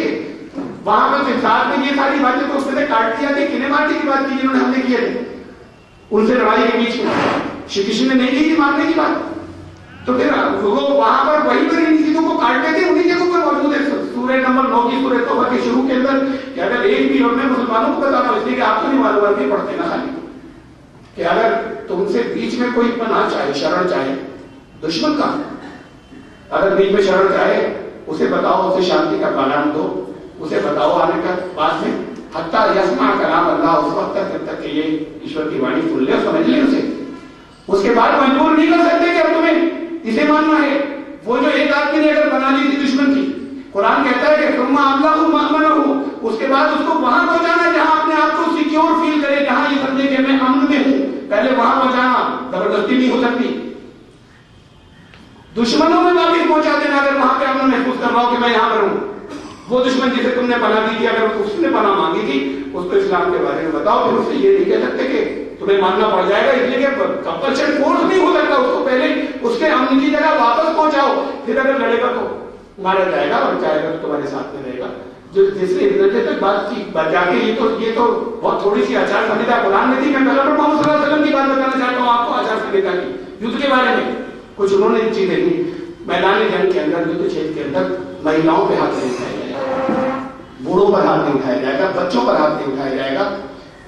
वहाँ पर साथ में ये सारी बातें तो उसमें काट दिया थी किने मारने की बात की जिन्होंने हमने किए थे। उनसे लड़ाई के बीच में। श्री कृष्ण ने नहीं की मारने की बात। तो फिर वो वहाँ पर वहीं पर इन चीज़ों को काटते थे, उन्हीं जगहों पर मौजूद है। सूर्य नंबर नौ की सूर्य तोबा के शुरू के अंदर कि अगर एक भी मैं मुसलमानों को बताना इसलिए कि आपको नहीं मालूम है पढ़ते ना खाली। कि अगर तुमसे बीच में कोई पना चाहे, शरण चाहे, दुश्मन का अगर बीच में शरण चाहे, उसे बताओ, उसे शांति का पालन दो। उसे बताओ आने का बाद में। हत्ता यस्मा कलाम अल्लाह उस वक्त तक जब तक ये ईश्वर की वाणी सुन ले समझ ले उसे। उसके बाद मजबूर नहीं कर सकते कि तुम्हें इसे मानना है। वो जो एक आदमी ने अगर बना ली थी दुश्मन की, कुरान कहता है कि तुम अल्लाह हो उसके बाद उसको वहाँ पहुंचाना जहाँ अपने आप को सिक्योर फील करे, जहाँ ये समझे कि मैं अमन में हूँ। पहले वहाँ पहुंचाना, ज़बरदस्ती नहीं हो सकती। दुश्मनों में वापिस पहुँचा देना, अगर वहाँ पे अमन महसूस कर रहा हो कि मैं यहाँ पर हूँ। वो दुश्मन जिसे तुमने बना दी थी, अगर उसने बना मांगी थी, उसको इस्लाम के बारे में बताओ, फिर उससे ये नहीं कह सकते कि तुम्हें मानना पड़ जाएगा, इसलिए कंपल्शन फोर्स नहीं हो सकता उसको पहले उसके अमन की जगह वापस पहुंचाओ। फिर अगर लड़ेगा तो मारा जाएगा और चाहेगा तो तुम्हारे साथ में रहेगा। जो जिसने इतने तक बात की जाके ये तो ये तो बहुत थोड़ी सी आचार संहिता कुरान में थी। मैं पहले मोहम्मद वसल्लम की बात बताना चाहता हूँ, आपको आचार संहिता की, युद्ध के बारे में। कुछ उन्होंने चीज़ें दी। मैदान जंग के अंदर युद्ध क्षेत्र के अंदर महिलाओं पे हाथ नहीं उठाया बूढ़ों पर हाथ नहीं उठाया जाएगा, बच्चों पर हाथ नहीं उठाया जाएगा।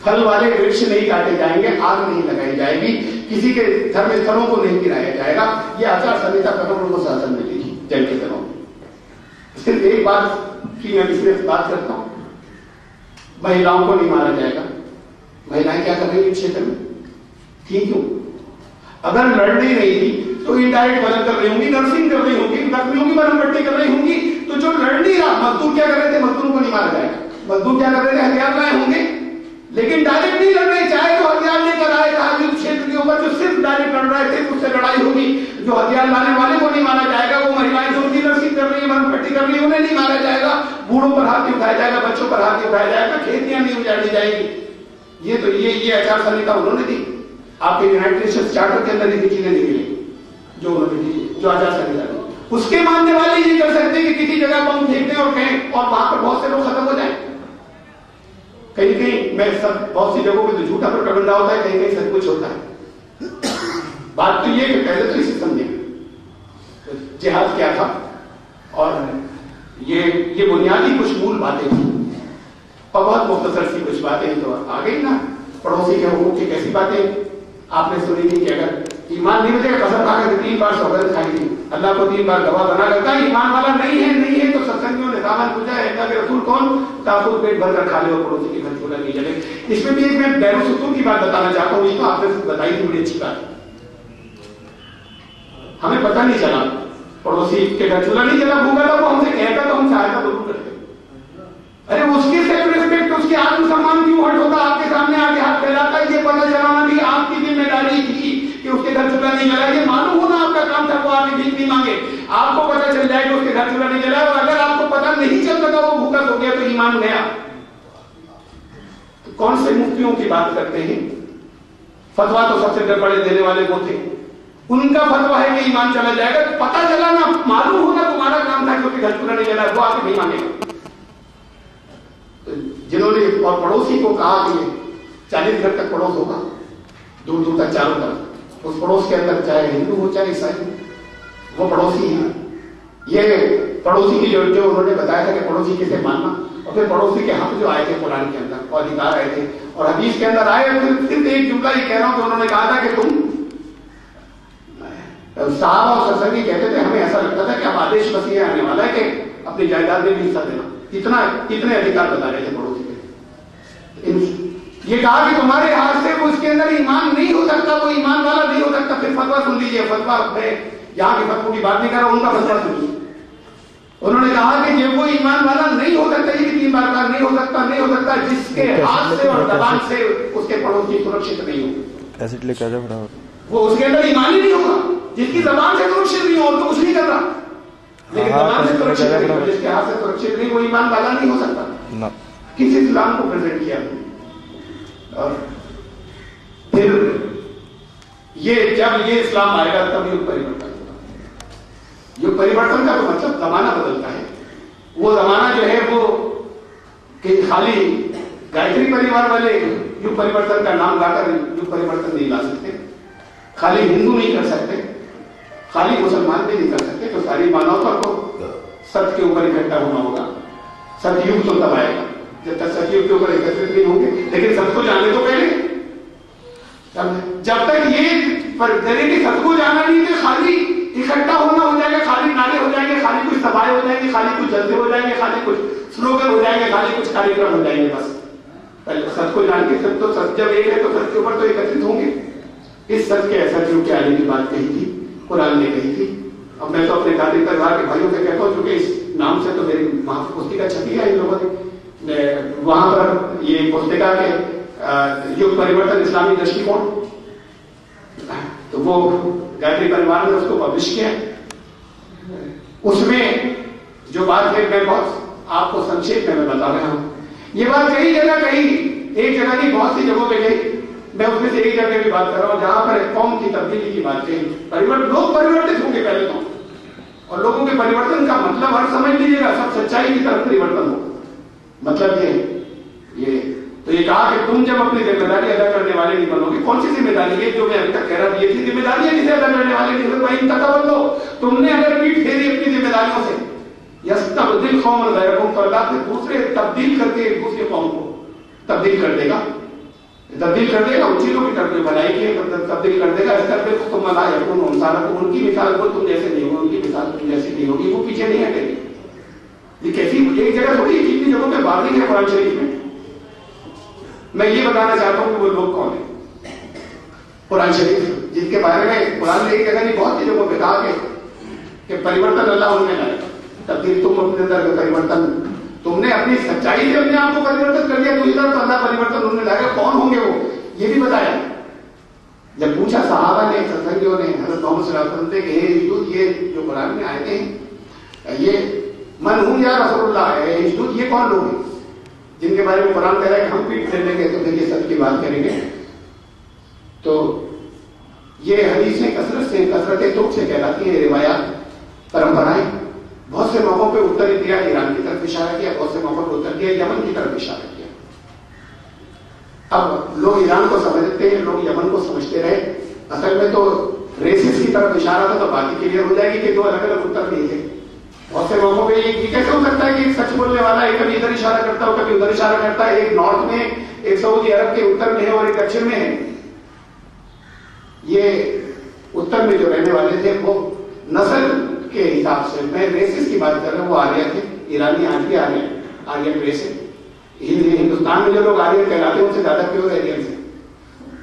फल वाले वृक्ष नहीं काटे जाएँगे, आग नहीं लगाई जाएगी। किसी के धर्म स्थलों को नहीं गिराया जाएगा। ये आचार संहिता करोड़ों शासन में लिखी जल के दिनों सिर्फ़ एक बात की मैं इसलिए बात करता हूँ। महिलाओं को नहीं मारा जाएगा। महिलाएँ क्या कर रही है क्षेत्र में? थी क्यों? अगर लड़ने नहीं थी तो इनडायरेक्ट मदद कर रही होंगी नर्सिंग कर रही होंगी जख्मियों की मरम पट्टी कर रही होंगी। तो जो लड़ नहीं रहा मजदूर क्या कर रहे थे? मजदूरों को नहीं मारा जाएगा मजदूर क्या कर रहे थे? हथियार लाए होंगे। लेकिन डायरेक्ट नहीं लड़ रहे चाहे तो हथियार लेकर आए कहा युद्ध क्षेत्र के ऊपर जो सिर्फ़ डायरेक्ट लड़ रहे थे, उससे लड़ाई होगी। जो हथियार लाने वाले को नहीं मारा जाएगा, वो महिलाएँ जो उनकी नर्सिंग कर रही है मरम पट्टी कर रही है, उन्हें नहीं मारा जाएगा। बूढ़ों पर हाथ उठाया जाएगा, बच्चों पर हाथ उठाया जाएगा, खेतियाँ नहीं उजाड़ी जाएगी। ये तो ये ये आचार संहिता उन्होंने दी। आपके यूनाइटेड नेशन चार्टर के अंदर ये चीज़ें नहीं जो उन्होंने दी, जो आचार संहिता उसके मानने वाले ये कर सकते कि किसी जगह बम फेंक दें और कहें, और वहाँ पर बहुत से लोग खत्म हो जाए। कहीं कहीं मैं सब, बहुत सी जगहों पे तो झूठा पर प्रबंधा होता है, कहीं कहीं सब कुछ होता है। बात तो ये कि पहले तो इसे समझे। जिहाद क्या था? और ये ये बुनियादी कुछ मूल बातें थी। और बहुत मुख्तसर सी कुछ बातें तो आ गई ना। पड़ोसी के हुकूक की कैसी बातें? आपने सुनी थी कि अगर ईमान नहीं बचेगा कसम खा कर तीन बार सोहरत खाई थी। अल्लाह को तीन बार गवाह बना करता है, ईमान वाला नहीं है नहीं है तो सत्संगियों ने दामन पूछा है अल्लाह के रसूल कौन? ताकुत पेट भर कर खा ले और पड़ोसी की घर छोड़ा नहीं चले इसमें भी एक मैं बैरू सुतून की बात बताना चाहता हूँ, इसको आपने बताई थी, बड़ी अच्छी बात। हमें पता नहीं चला, पड़ोसी के घर चूल्हा नहीं चला भूखा था वो हमसे कहता तो हम सहायता ज़रूर करते। अरे उसके सेल्फ रिस्पेक्ट, उसकी आत्मसम्मान क्यों हट होता? आपके सामने आके हाथ फैलाता ये पता चलाना भी आपकी ज़िम्मेदारी थी कि उसके घर चूल्हा नहीं जला ये मालूम होना आपका काम था वो आगे भीख नहीं मांगे। आपको पता चल जाए कि उसके घर चूल्हा नहीं जला और अगर आपको पता नहीं चलता था वो भूखा हो गया तो ईमान गया। तो कौन से मुफ्तियों की बात करते हैं? फतवा तो सबसे बड़े देने वाले वो थे। उनका फतवा है कि ईमान चला जाएगा तो पता चला ना, मालूम होना तुम्हारा काम था क्योंकि घर चूल्हा नहीं जला वो आके नहीं मांगेगा। जिन्होंने और पड़ोसी को कहा कि चालीस घर तक पड़ोस होगा दूर दूर तक चारों तरफ़। उस पड़ोस के अंदर चाहे हिंदू हो, चाहे ईसाई वो पड़ोसी है ये पड़ोसी की जो जो उन्होंने बताया था कि पड़ोसी किसे मानना, और फिर पड़ोसी के हक जो आए थे कुरान के अंदर, और अधिकार आए थे, और हदीस के अंदर आए, फिर सिर्फ़ एक जुमला ही कह रहा हूँ कि उन्होंने कहा था कि तुम साहब और सत्संगी कहते थे, हमें ऐसा लगता था कि अब आदेश ये आने वाला है कि अपनी जायदाद में भी हिस्सा देना। इतना, इतने अधिकार बता रहे थे पड़ोसी के। ये कहा कि तुम्हारे हाथ से उसके अंदर ईमान नहीं हो सकता वो ईमान वाला नहीं हो सकता। फिर फतवा सुन लीजिए फतवा है यहाँ के फतवों की बात नहीं कर रहा उनका फतवा सुनिए उन्होंने कहा कि जब वो ईमान वाला नहीं हो सकता ये तीन बार का नहीं हो सकता नहीं हो सकता जिसके हाथ से और जबान से उसके पड़ोसी सुरक्षित नहीं हो। एसिड लेकर आ जाओ वो उसके अंदर ईमान ही नहीं होगा। जिसकी जबान से सुरक्षित नहीं हो तो कुछ नहीं कर रहा। लेकिन हाँ, जबान से सुरक्षित नहीं हो जिसके हाथ से सुरक्षित नहीं वो ईमान वाला नहीं हो सकता। किस इस्लाम को प्रेजेंट किया फिर ये जब ये इस्लाम आएगा तब युग परिवर्तन होगा। युग परिवर्तन का तो मतलब जमाना बदलता है। वो जमाना जो है वो कि खाली गायत्री परिवार वाले युग परिवर्तन का नाम गाकर युग परिवर्तन नहीं ला सकते। खाली हिंदू नहीं कर सकते। खाली मुसलमान भी नहीं कर सकते। तो सारी मानवता को सत्य के ऊपर इकट्ठा होना होगा। सतयुग तो तब आएगा। जब तक सतयुग के ऊपर एकत्रित नहीं होंगे, लेकिन सबको जाने तो पहले। जब तक ये कि सबको जाना नहीं तो खाली इकट्ठा होना हो जाएगा, खाली नारे हो जाएँगे, खाली कुछ सभाएँ हो जाएँगी, खाली कुछ जलसे हो जाएँगे, खाली कुछ स्लोगन हो जाएँगे, खाली कुछ कार्यक्रम हो जाएँगे बस। पहले सबको जान के, सब तो सच जब एक है तो सच के ऊपर तो एकत्रित होंगे। इस सच के ऐसा जो के आने की बात कही थी, कुरान ने कही थी। अब मैं तो अपने दादी परिवार के भाइयों से कहता हूँ क्योंकि इस नाम से तो मेरी वहाँ पर पुस्तिका छपी है इन लोगों ने। वहाँ पर ये पुस्तिका के युग परिवर्तन, इस्लामी दृष्टिकोण तो वो गायत्री परिवार ने उसको पब्लिश किया उसमें जो बात है, मैं बहुत आपको संक्षेप में मैं बता रहा हूँ। ये बात कई जगह कही, एक जगह नहीं बहुत सी जगहों पे गई मैं उसमें से एक जगह की बात कर रहा हूँ, जहाँ पर कौम की तब्दीली की बात कही। परिवर्तन लोग परिवर्तित होंगे पहले तो। और लोगों के परिवर्तन का मतलब हर समझ लीजिएगा सब सच्चाई की तरफ़ परिवर्तन हो मतलब ये ये तो ये कहा कि तुम जब अपनी ज़िम्मेदारी अदा करने वाले नहीं बनोगे, कौन सी ज़िम्मेदारी? है जो मैं अभी तक कह रहा ये थी ज़िम्मेदारी है जिसे अदा करने वाले नहीं भाई तक बंदो तुमने अगर पीठ फेरी अपनी जिम्मेदारियों से तो से दूसरे तब्दील करके एक दूसरे कौम को तब्दील कर देगा। तब्दील कर देगा, उन चीज़ों की तरफ़ बनाई की तब्दील कर देगा। इस तरफ़ तुम मना उनकी मिसाल को तुम जैसे नहीं होगी उनकी मिसाल तुम जैसी नहीं होगी, वो पीछे नहीं हटेगी ये कैसी एक जगह थोड़ी वार्निंग है कुरान शरीफ में मैं ये बताना चाहता हूँ कि वो लोग कौन है? कुरान शरीफ जिनके बारे में कुरान ने एक जगह बहुत जगहों पे कहा कि, कि परिवर्तन अल्लाह उनमें लाएगा तब्दील तुम अपने अंदर का परिवर्तन। तुमने अपनी सच्चाई से अपने आप को परिवर्तन कर दिया तो इधर तो अल्लाह परिवर्तन उनमें लाएगा कौन होंगे वो? ये भी बताया। जब पूछा सहाबा ने सत्संगियों ने हज़रत मोहम्मद से कि ये जो कुरान में आए हैं ये मन हूँ या रसूलुल्लाह है हिजूत ये कौन लोग हैं? जिनके बारे में कुरान कह रहा है कि हम पीठ लेंगे तो फिर सच की बात करेंगे। तो ये हदीसें कसरत से, कसरत तुक से कहलाती है रिवायात, परंपराएँ। बहुत से मौकों पे उत्तर दिया, ईरान की तरफ़ इशारा किया, बहुत से मौकों पर उत्तर दिया, यमन की तरफ़ इशारा किया। अब लोग ईरान को समझते हैं, लोग यमन को समझते रहे। असल में तो रेसिस की तरफ़ इशारा था तो बाकी क्लियर हो जाएगी कि दो अलग अलग उत्तर दिए थे बहुत से मौकों पे ये कैसे हो सकता है कि सच बोलने वाला एक कभी इधर इशारा करता हो कभी उधर इशारा करता है? एक नॉर्थ में, एक सऊदी अरब के उत्तर में है और एक दक्षिण में है। ये उत्तर में जो रहने वाले थे, वो नस्ल के हिसाब से, मैं रेसिस की बात कर रहा हूँ, वो आर्य थे, ईरानी आज भी आर्य आर्यन रेस है। हिंदुस्तान में जो लोग आर्यन कहलाते हैं, उनसे ज़्यादा प्योर एरियंस है।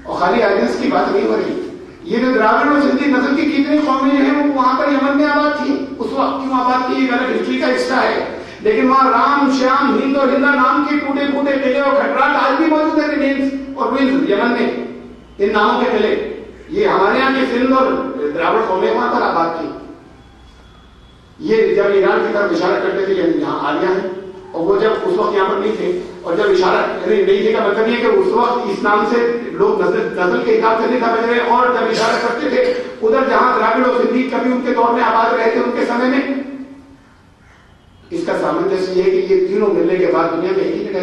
और खाली आर्यंस की बात नहीं हो रही। ये जो द्राविड़ और सिंधी नस्ल की कितनी कौमें हैं, वो वहाँ पर यमन में आबाद थी। उस वक्त क्यों आबाद थी अलग हिस्ट्री का हिस्सा है। लेकिन वहाँ राम, श्याम, हिंद और हिंदा नाम के टूटे फूटे किले और खटराट आज भी मौजूद है रिमेन्स और विल्स यमन में। इन नामों के किले। ये हमारे यहाँ के सिंध और द्राविड़ कौमें वहाँ पर आबाद थी। ये जब ईरान की तरफ़ इशारा करते थे यहाँ आलिया है और वो जब उस वक्त यहाँ पर नहीं थे, और जब इशारा नहीं थे का मतलब ये कि उस वक्त इस नाम से लोग नज़र नज़र के हिसाब से नहीं समझ रहे और जब इशारा करते थे, उधर जहाँ द्राविड़ और सिंधी कभी उनके दौर में आबाद रहे थे, उनके समय में? इसका सामंजस्य ये कि ये तीनों मिलने के बाद दुनिया में एक ही जगह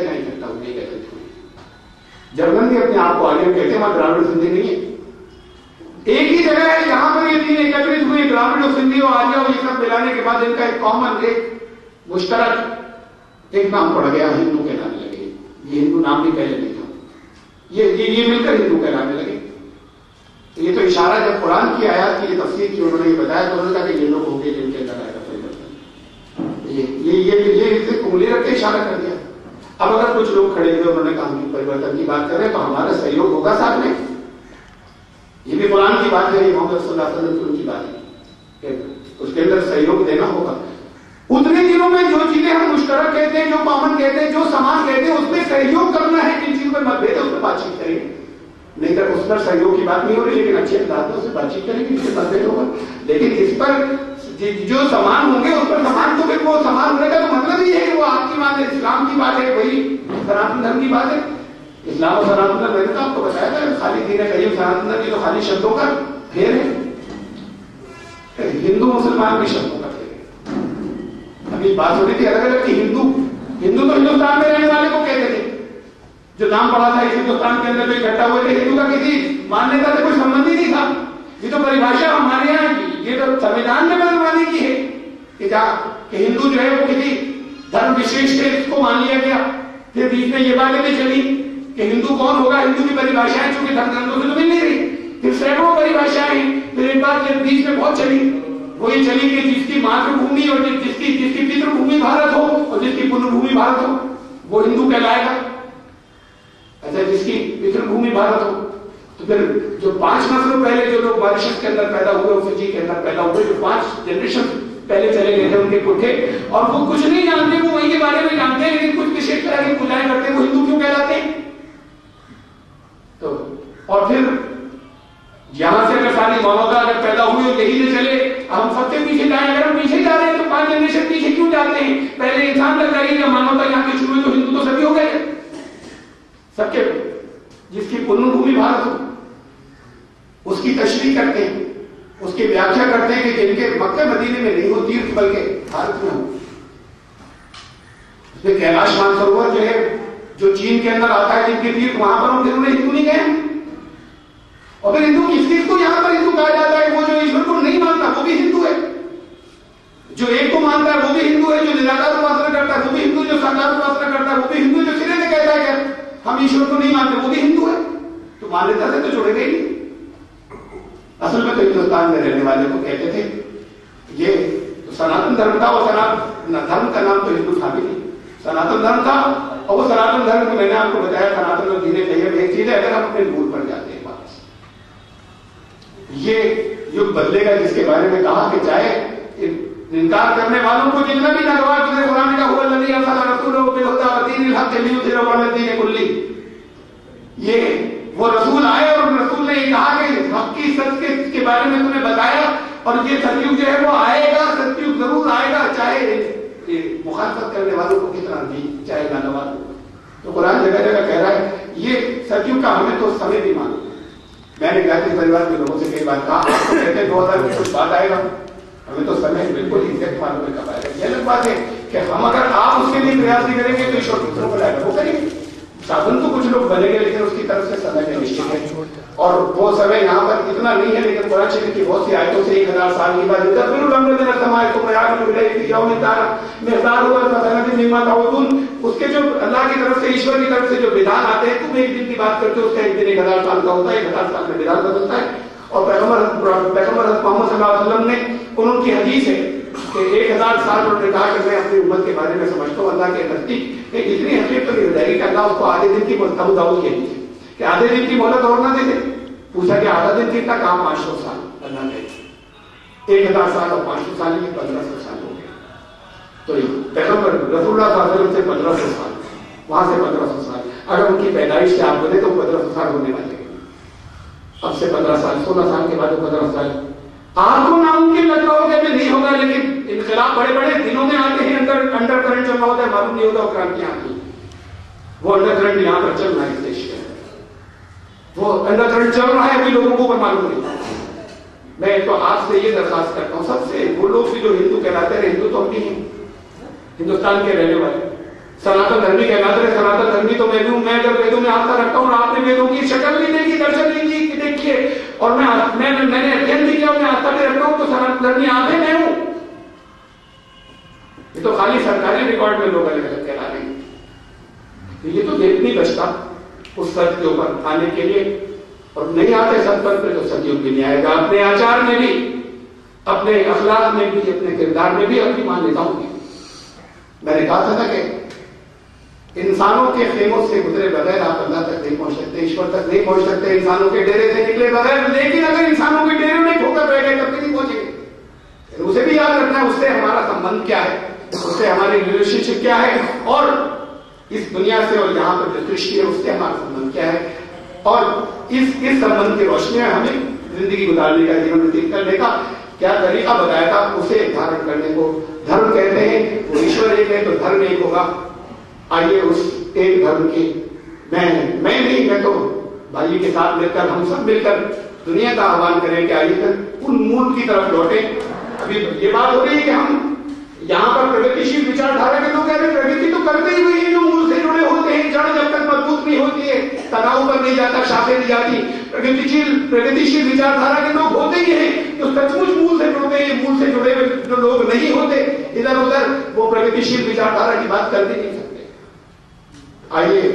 हुए एकत्रित हुए जर्मन भी अपने आप को आगे कहते हैं, वहाँ द्राविड़ सिंधी नहीं है। एक ही जगह है जहाँ पर ये तीन एकत्रित हुए, द्राविड़ और सिंधी और आर्य और ये सब मिलाने के बाद इनका एक कॉमन एक मुश्तरक। एक नाम पड़ गया, हिंदू कहलाने लगे। ये हिंदू नाम भी पहले नहीं था। ये ये ये मिलकर हिंदू कहलाने लगे। तो ये तो इशारा जब कुरान की आयात की तफसीर की उन्होंने बताया तो उन्होंने कहा कि ये लोग होंगे जिनके अंदर आएगा परिवर्तन ये ये ये ये उंगली रख के इशारा कर दिया। अब अगर कुछ लोग खड़े हुए, उन्होंने कहा, हम परिवर्तन की बात कर रहे हैं तो हमारा सहयोग होगा साथ में। ये भी कुरान की बात है, ये मोहम्मद सल्लल्लाहु अलैहि वसल्लम की बात है। उसके अंदर सहयोग देना होगा। उतने दिनों में जो चीज़ें हम मुश्तरक कहते हैं, जो कॉमन कहते हैं, जो समान कहते हैं, उसमें सहयोग करना है जिन चीज़ों पर? मतभेद है उसमें बातचीत करेंगे। नहीं तो उस पर सहयोग की बात नहीं हो रही, लेकिन अच्छे अंदाज से बातचीत करेंगे इससे मतभेद होगा। लेकिन इस पर जो समान होंगे, उस पर समान तो फिर वो समान होने का तो मतलब ही है कि वो आपकी बात है, इस्लाम की बात है, वही सनातन धर्म की बात है। इस्लाम और सनातन धर्म, मैंने तो आपको बताया था, खाली दीन करीम सनातन धर्म की तो खाली शब्दों का फेर है। हिंदू मुसलमान भी शब्दों का अभी बात हो रही थी अलग अलग की हिंदू। हिंदू तो हिंदुस्तान में रहने वाले को कहते थे। जो नाम पड़ा था, इस हिंदुस्तान के अंदर जो इकट्ठा हुए थे, हिंदू का किसी मान्यता से कोई संबंध ही नहीं था। ये तो परिभाषा हमारे यहाँ ये तो संविधान में बनवाने की है कि क्या कि हिंदू जो है वो किसी धर्म विशेष से इसको मान लिया गया। फिर बीच में ये बातें भी चली कि हिंदू कौन होगा? हिंदू की परिभाषाएँ चूँकि धर्म ग्रंथों से तो मिल नहीं रही। फिर सैकड़ों परिभाषाएँ फिर एक बात बीच में बहुत चली। वो ये चली कि जिसकी मातृभूमि और जिसकी जिसकी पितृभूमि भारत हो और जिसकी पुण्यभूमि भारत हो, वो हिंदू कहलाएगा। अच्छा जिसकी पितृभूमि भारत हो तो फिर जो पाँच नस्लों पहले जो लोग मॉरिशस के अंदर पैदा हुए और फिजी के अंदर पैदा हुए, जो पाँच जनरेशन पहले चले गए थे, उनके पुरखे और वो कुछ नहीं जानते, वो वही के बारे में जानते हैं, लेकिन कुछ विशेष तरह की पूजाएँ करते हैं, वो हिंदू क्यों कहलाते हैं? तो और फिर यहाँ से अगर सारी मानवता अगर पैदा हुई और यही से चले, हम सबसे पीछे जाए। अगर हम पीछे जा रहे हैं तो पाँच जनरेशन पीछे क्यों जाते हैं? पहले इंसान तक जाइए जब मानवता यहाँ के शुरू में तो हिंदू तो सभी हो गए। सबके जिसकी पुण्य भारत हो, उसकी तशरी करते हैं, उसकी व्याख्या करते हैं कि जिनके मक्के मदीने में नहीं हो, तीर्थ बल्कि भारत में हो। कैलाश मानसरोवर जो है, जो चीन के अंदर आता है, जिनके तीर्थ वहाँ पर फिर उन्हें हिंदू नहीं गए और फिर हिंदू किस चीज़ को यहाँ पर हिंदू कहा जाता है, वो जो ईश्वर को नहीं मानता, वो भी हिंदू है। जो एक को मानता है, वो भी हिंदू है, जो निराकार उपासना करता है, वो भी हिंदू जो साकार उपासना करता है, वो भी हिंदू जो सिरे से कहता है हम ईश्वर को नहीं मानते, वो भी हिंदू है। तो मान्यता से तो जुड़ेगा ही। असल में तो हिंदुस्तान में रहने वाले को कहते थे, ये तो सनातन धर्म था और सनातन धर्म का नाम तो हिंदू था भी नहीं। सनातन धर्म था और वो सनातन धर्म को मैंने आपको बताया, सनातन जीने चाहिए, एक चीज़ है, अगर हम अपने मूल पर जाते हैं। ये युग बदलेगा जिसके बारे में कहा कि चाहे इनकार करने वालों को जितना भी नगवा तुझे कुरान का हुआ नदी असल रसूल बेहुदा दीन हक चली उसे दीन कुल्ली। ये वो रसूल आए और रसूल ने कहा कि हक की सच के, के बारे में तुम्हें बताया और ये सतयुग जो है वो आएगा सतयुग ज़रूर आएगा चाहे मुखालफत करने वालों को कितना भी चाहे नागवान तो कुरान जगह जगह कह रहा है ये सतयुग का हमें तो समय भी मालूम। मैंने गांधी परिवार के लोगों से कई बार कहा कहते दो हज़ार में कुछ बात आएगा। हमें तो समय बिल्कुल एग्जैक्ट मालूम है कब आएगा। ये अलग बात है कि हम अगर आप उसके लिए प्रयास नहीं करेंगे तो ईश्वर पुत्रों को लाएगा, वो करेंगे। साधन तो कुछ लोग बनेंगे, लेकिन उसकी तरफ़ से समय का निश्चित है और वो समय यहाँ पर इतना नहीं है, लेकिन कुरान शरीफ की बहुत सी आयतों से एक हज़ार साल की बात फिर समाज को प्रयाग में मिले जाओ मेहदार हुआ सनत निमा था उसके जो अल्लाह की तरफ़ से, ईश्वर की तरफ़ से जो विधान आते हैं, तुम एक दिन की बात करते हो, उसका एक दिन एक हज़ार साल का होता है, एक हज़ार साल में विधान बदलता है। और पैगंबर पैगंबर मोहम्मद ने, उनकी हदीस है कि एक हज़ार साल उन्होंने कहा कि मैं अपनी उम्मत के बारे में समझता हूँ अल्लाह के नज़दीक एक इतनी हकीकत तो नहीं हो जाएगी कि अल्लाह उसको आधे दिन की अबू दाऊद के लिए कि आधे दिन की मोहलत और ना दे दे। पूछा कि आधा दिन कितना काम पाँच सौ साल? अल्लाह ने एक हज़ार साल और पाँच सौ साल ही पंद्रह सौ साल हो गए। तो पैगंबर रसुल्ला से पंद्रह सौ साल वहाँ से पंद्रह सौ साल। अगर उनकी पैदाइश से आप बोले तो पंद्रह सौ साल होने वाले अब से पंद्रह साल सोलह साल के बाद पंद्रह साल आपको नामुमकिन लग रहा होगा कि नहीं होगा, लेकिन इनकलाब बड़े बड़े दिनों में आते हैं, अंदर, अंडर करंट चल रहा होता है, मालूम नहीं होता क्रांतियाँ आती वो अंडर करंट यहाँ पर चल रहा है, इस देश के वो अंडर करंट चल रहा है, अभी लोगों को मालूम नहीं मैं तो आपसे ये दरखास्त करता हूँ, सबसे, वो लोग भी जो हिंदू कहलाते रहे हिंदू तो हम भी हैं। हिंदुस्तान के रहने वाले। सनातन धर्मी कहलाते रहे सनातन धर्मी तो मैं भी हूँ, मैं जब वेदों में आस्था रखता हूँ आपने वेदों की शक्ल भी देखी, दर्शन नहीं की, देखिए और मैं मैं मैंने अध्ययन भी किया, मैं आस्था भी रखता हूँ तो सनातन आप मैं हूँ। ये तो खाली सरकारी रिकॉर्ड में लोग अलग अलग कहला रहे हैं। ये तो देख नहीं बचता उस सच के ऊपर आने के लिए। और नहीं आते पर पे तो सतयुग भी नहीं आएगा। अपने आचार में भी, अपने अखलाक में भी, अपने किरदार में भी अपनी मान्यताओं की। मैंने कहा था ना कि इंसानों के खेमों से गुजरे बगैर आप अल्लाह तक नहीं पहुँच सकते, ईश्वर तक नहीं पहुँच सकते, इंसानों के डेरे से निकले बगैर। लेकिन अगर इंसानों के डेरे में ठोकर रह गए, तब नहीं पहुँचेंगे। उसे भी याद रखना है, उससे हमारा संबंध क्या है? उससे हमारी रिलेशनशिप क्या है? और इस दुनिया से और यहाँ पर जो दृष्टि है, उससे हमारा संबंध क्या है? और इस इस संबंध की रोशनी में हमें ज़िंदगी गुजारने का, जीवन व्यतीत करने का क्या तरीका बताया था? उसे धारण करने को, धर्म कहते हैं, वो ईश्वर एक है तो धर्म एक होगा। आइए उस एक धर्म के मैं मैं नहीं, मैं तो भाई के साथ मिलकर, हम सब मिलकर दुनिया का आह्वान करें कि आइए उन मूल की तरफ़ लौटे। अभी ये बात हो रही है कि हम यहाँ पर प्रगतिशील विचारधारा के लोग कहते प्रगति तो करते ही हुई है, जो मूल से जुड़े होते हैं, जड़ जब तक मज़बूत नहीं होती है, तनाव पर नहीं जाता शाखे नहीं जाती। प्रगतिशील प्रगतिशील विचारधारा के लोग होते ही हैं, जो सचमुच मूल से जुड़ते हैं, मूल से जुड़े हुए जो लोग नहीं होते इधर उधर वो प्रगतिशील विचारधारा की बात करते नहीं सकते आइए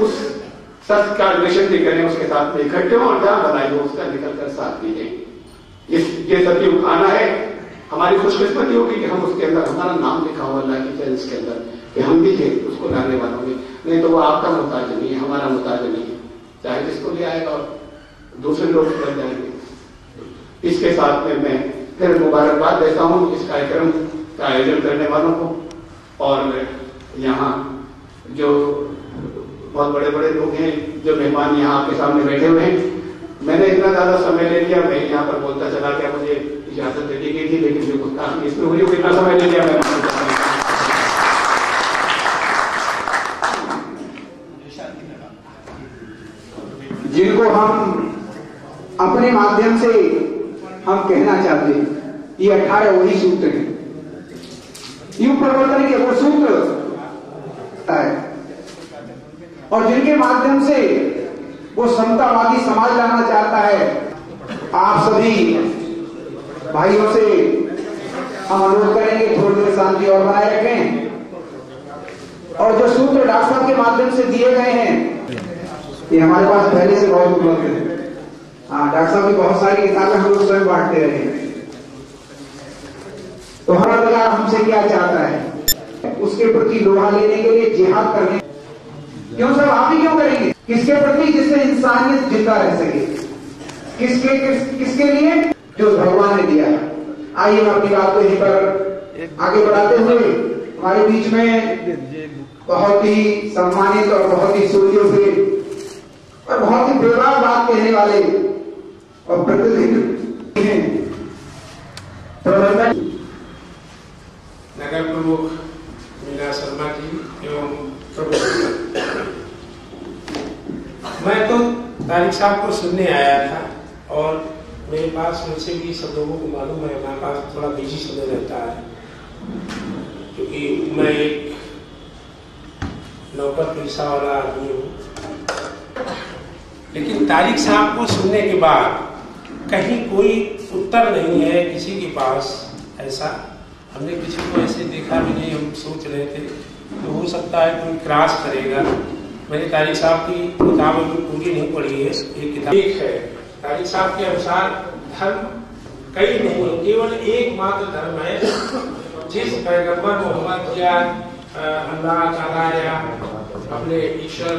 उस सत्य का अन्वेषण भी करें, उसके साथ में इकट्ठे हो और जहाँ बनाइए उसका निकल कर साथ दीजिए इस, ये सत्य आना है। हमारी खुशकिस्मती होगी कि हम उसके अंदर, हमारा नाम लिखा हुआ अल्लाह की फैल्स के अंदर, कि हम भी थे, उसको लाने वालों में नहीं तो वो आपका मुताज नहीं है, हमारा मुताज नहीं है। चाहे जिसको ले आएगा और दूसरे लोग कर जाएँगे। इसके साथ में मैं फिर मुबारकबाद देता हूँ इस कार्यक्रम का आयोजन करने वालों को। और यहाँ जो बहुत बड़े बड़े लोग हैं, जो मेहमान यहाँ आपके सामने बैठे हुए हैं। मैंने इतना ज़्यादा समय ले लिया, मैं यहाँ पर बोलता चला गया, मुझे इजाज़त दे दी गई थी लेकिन जो गुस्ताखी इसमें हुई कितना समय ले लिया मैं जिनको हम अपने माध्यम से हम कहना चाहते हैं, ये अठारह वही सूत्र हैं। युग प्रवर्तन के वो सूत्र है। और जिनके माध्यम से वो समतावादी समाज लाना चाहता है, आप सभी भाइयों से हम अनुरोध करेंगे, थोड़ी देर शांति और बनाए रखें। और जो सूत्र डॉक्टर साहब के माध्यम से दिए गए हैं, ये हमारे पास पहले से बहुत उपलब्ध है। हाँ डॉक्टर साहब की बहुत सारी किताबें हम लोग स्वयं बांटते रहे तो हमारा दला हमसे क्या चाहता है। उसके प्रति लोहा लेने के लिए जिहाद करने। क्यों सर आप ही क्यों करेंगे? किसके प्रति जिससे इंसानियत ज़िंदा रह सके? किसके किस, किसके लिए? जो भगवान ने दिया है। आइए हम अपनी बात को यहीं पर आगे बढ़ाते हुए हमारे बीच में बहुत ही सम्मानित और बहुत ही सूर्यों से और बहुत ही बेकार बात कहने वाले और प्रतिनिधि हैं। नगर प्रमुख मीना शर्मा जी एवं प्रमुख मैं तो तारिक साहब को सुनने आया था और मेरे पास मुझसे भी सब लोगों को मालूम है, मेरे पास थोड़ा बिज़ी समय रहता है। क्योंकि मैं एक नौकर पेशा वाला आदमी हूँ। लेकिन तारिक साहब को सुनने के बाद कहीं कोई उत्तर नहीं है किसी के पास ऐसा। हमने किसी को ऐसे देखा भी नहीं, हम सोच रहे थे तो हो सकता है कोई क्रॉस करेगा। मैंने तारिक साहब की किताब अभी पूरी नहीं पढ़ी है एक किताब। एक है। तारिक साहब के अनुसार धर्म कई नहीं है, केवल एकमात्र धर्म है, जिस पैगंबर मोहम्मद या अल्लाह ताला या अपने ईश्वर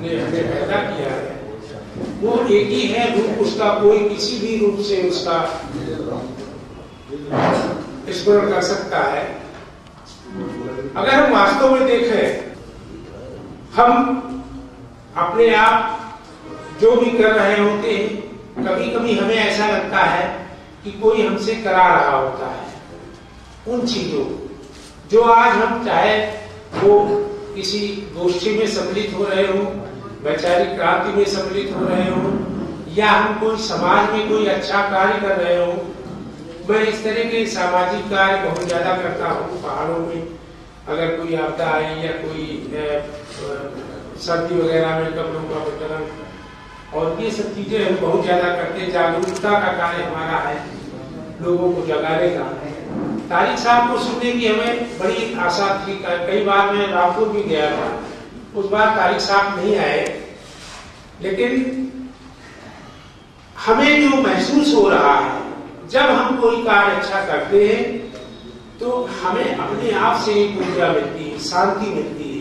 ने हमें पैदा किया है। वो एक ही है, रूप उसका कोई किसी भी रूप से उसका स्मरण कर सकता है। अगर हम वास्तव में देखें, हम अपने आप जो भी कर रहे होते हैं कभी कभी हमें ऐसा लगता है कि कोई हमसे करा रहा होता है। उन चीज़ों जो आज हम चाहे वो किसी गोष्ठी में सम्मिलित हो रहे हो, वैचारिक क्रांति में सम्मिलित हो रहे हो, या हम कोई समाज में कोई अच्छा कार्य कर रहे हो मैं इस तरह के सामाजिक कार्य बहुत ज़्यादा करता हूँ, पहाड़ों में। अगर कोई आपदा आई या कोई सर्दी वगैरह में कपड़ों का वितरण, और ये सब चीज़ें हम बहुत ज़्यादा करते हैं। जागरूकता का कार्य हमारा है, लोगों को जगाने का। तारिक साहब को सुनने की हमें बड़ी आशा थी। कई बार मैं रामपुर भी गया था। उस बार तारिक साहब नहीं आए। लेकिन हमें जो महसूस हो रहा है जब हम कोई कार्य अच्छा करते हैं तो हमें अपने आप से एक ऊर्जा मिलती है, शांति मिलती है।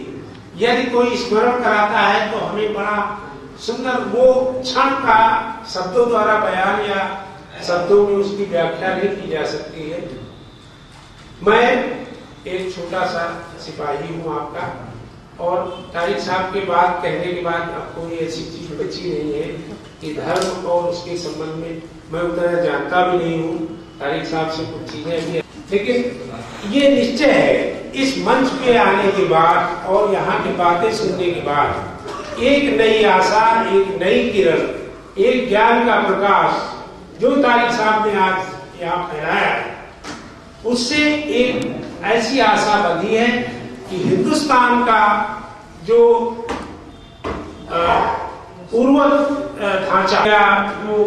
यदि कोई स्मरण कराता है तो हमें बड़ा सुंदर वो क्षण का शब्दों द्वारा बयान या शब्दों में उसकी व्याख्या नहीं की जा सकती है। मैं एक छोटा सा सिपाही हूँ आपका, और तारिक साहब के बाद, कहने के बाद आपको कोई ऐसी चीज़ बची नहीं है कि धर्म और उसके संबंध में मैं उतना जानता भी नहीं हूँ तारिक साहब से कुछ चीज़ें भी लेकिन ये निश्चय है, इस मंच पे आने के बाद और यहाँ की बातें सुनने के बाद, एक नई आशा, एक नई किरण, एक ज्ञान का प्रकाश जो तारिक साहब ने आज यहाँ फैलाया उससे एक ऐसी आशा बनी है कि हिंदुस्तान का जो पूर्व ढांचा जो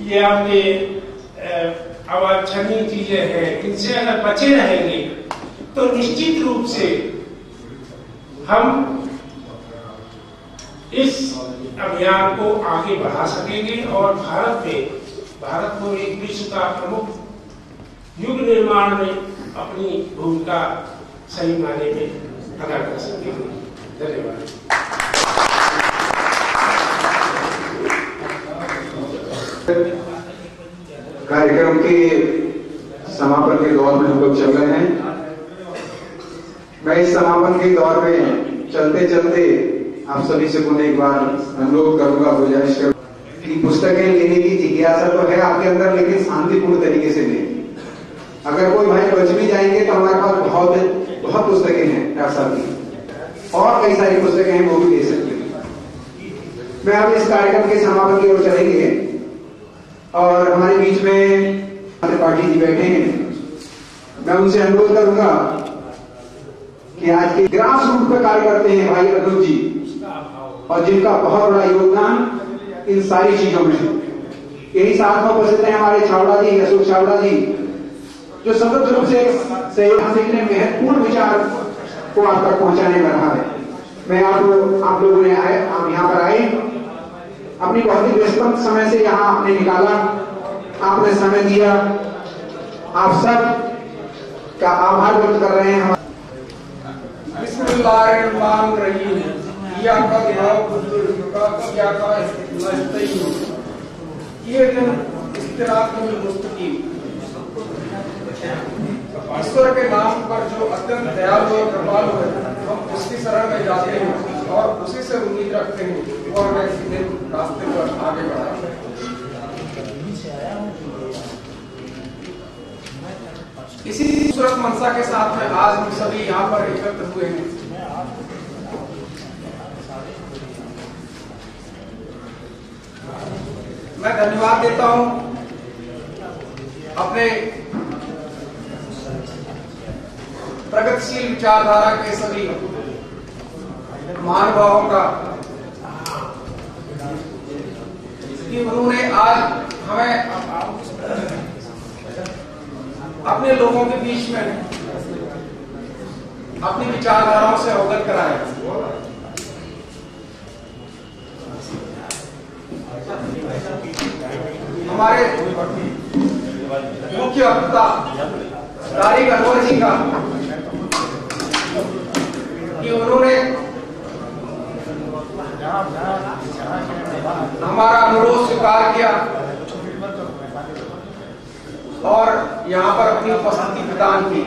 ये आपके अवांछनीय चीज़ें हैं, इनसे अगर बचे रहेंगे तो निश्चित रूप से हम इस अभियान को आगे बढ़ा सकेंगे और भारत में, भारत को एक विश्व का प्रमुख युग निर्माण में अपनी भूमिका सही माने में अदा कर सकेंगे। धन्यवाद। कार्यक्रम के समापन के दौर में हम लोग चल रहे हैं। मैं इस समापन के दौर में चलते चलते आप सभी से पुनः एक बार अनुरोध करूँगा, गुजारिश कर पुस्तकें लेने की जिज्ञासा तो है आपके अंदर, लेकिन शांतिपूर्ण तरीके से लें। अगर कोई भाई बच भी जाएँगे तो हमारे पास बहुत बहुत पुस्तकें हैं डॉक्टर साहब की। और कई सारी पुस्तकें हैं, वो भी ले सकते हैं। मैं अब इस कार्यक्रम के समापन की ओर चलेंगे। और हमारे बीच में त्रिपाठी जी बैठे हैं। मैं उनसे अनुरोध करूँगा कि आज के ग्रास रूट पर कार्य करते हैं भाई अनूप जी, और जिनका बहुत बड़ा योगदान इन सारी चीज़ों में यही साथ में उपस्थित है हमारे छावड़ा जी, अशोक छावड़ा जी, जो सतत रूप से सहयोग इतने महत्वपूर्ण विचार को आप तक पहुँचाने में रहा है। मैं आप लोग, आप लोगों ने आए, आप यहाँ पर आए। अपनी बहुत ही व्यस्तम समय से यहाँ आपने निकाला, आपने समय दिया। आप सब का आभार व्यक्त कर रहे हैं। ईश्वर के नाम पर जो अत्यंत दयालु और कृपालु है हम उसकी शरण में जाते हैं और उसी से उम्मीद रखते हैं और मैं सीधे रास्ते पर आगे बढ़ा। इसी सूरत मनसा के साथ में आज हम सभी यहाँ पर एकत्र हुए हैं। मैं धन्यवाद देता हूँ अपने प्रगतिशील विचारधारा के सभी महानुभावों का कि उन्होंने आज हमें अपने लोगों के बीच में अपनी विचारधाराओं से अवगत कराया। हमारे मुख्य वक्ता तारिक अनवर जी का कि उन्होंने हमारा अनुरोध स्वीकार किया। और यहाँ पर अपनी उपस्थिति प्रदान की।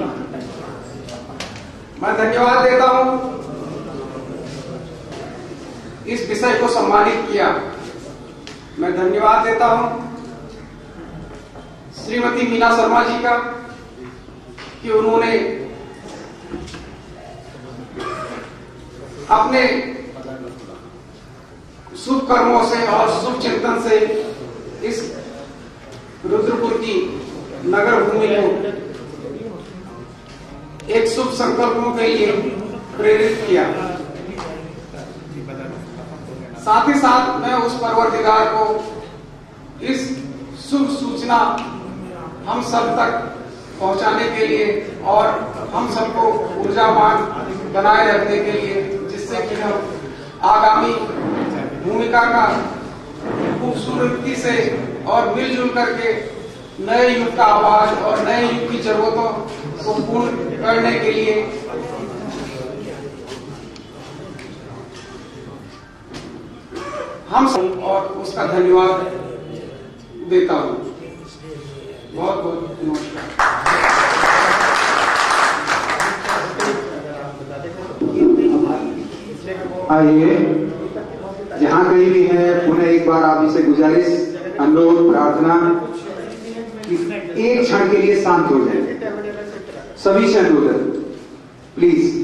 मैं धन्यवाद देता हूँ। इस विषय को सम्मानित किया। मैं धन्यवाद देता हूँ। श्रीमती मीना शर्मा जी का कि उन्होंने अपने शुभ कर्मों से और शुभ चिंतन से इस रुद्रपुर की नगर भूमि को एक शुभ संकल्पों के लिए प्रेरित किया। साथ ही साथ मैं उस परवरदिगार को इस शुभ सूचना हम सब तक पहुँचाने के लिए और हम सबको ऊर्जावान बनाए रखने के लिए जिससे कि हम आगामी भूमिका का खूबसूरती से और मिलजुल करके नए युग का आवाज़ और नए युग की जरूरतों को पूर्ण करने के लिए हम सब और उसका धन्यवाद देता हूँ। बहुत बहुत नमस्कार। आइए। जहाँ कहीं भी है, पुनः एक बार आप इसे गुजारिश, अनुरोध, प्रार्थना कि एक क्षण के लिए शांत हो जाए। सभी से अनुरोध प्लीज़।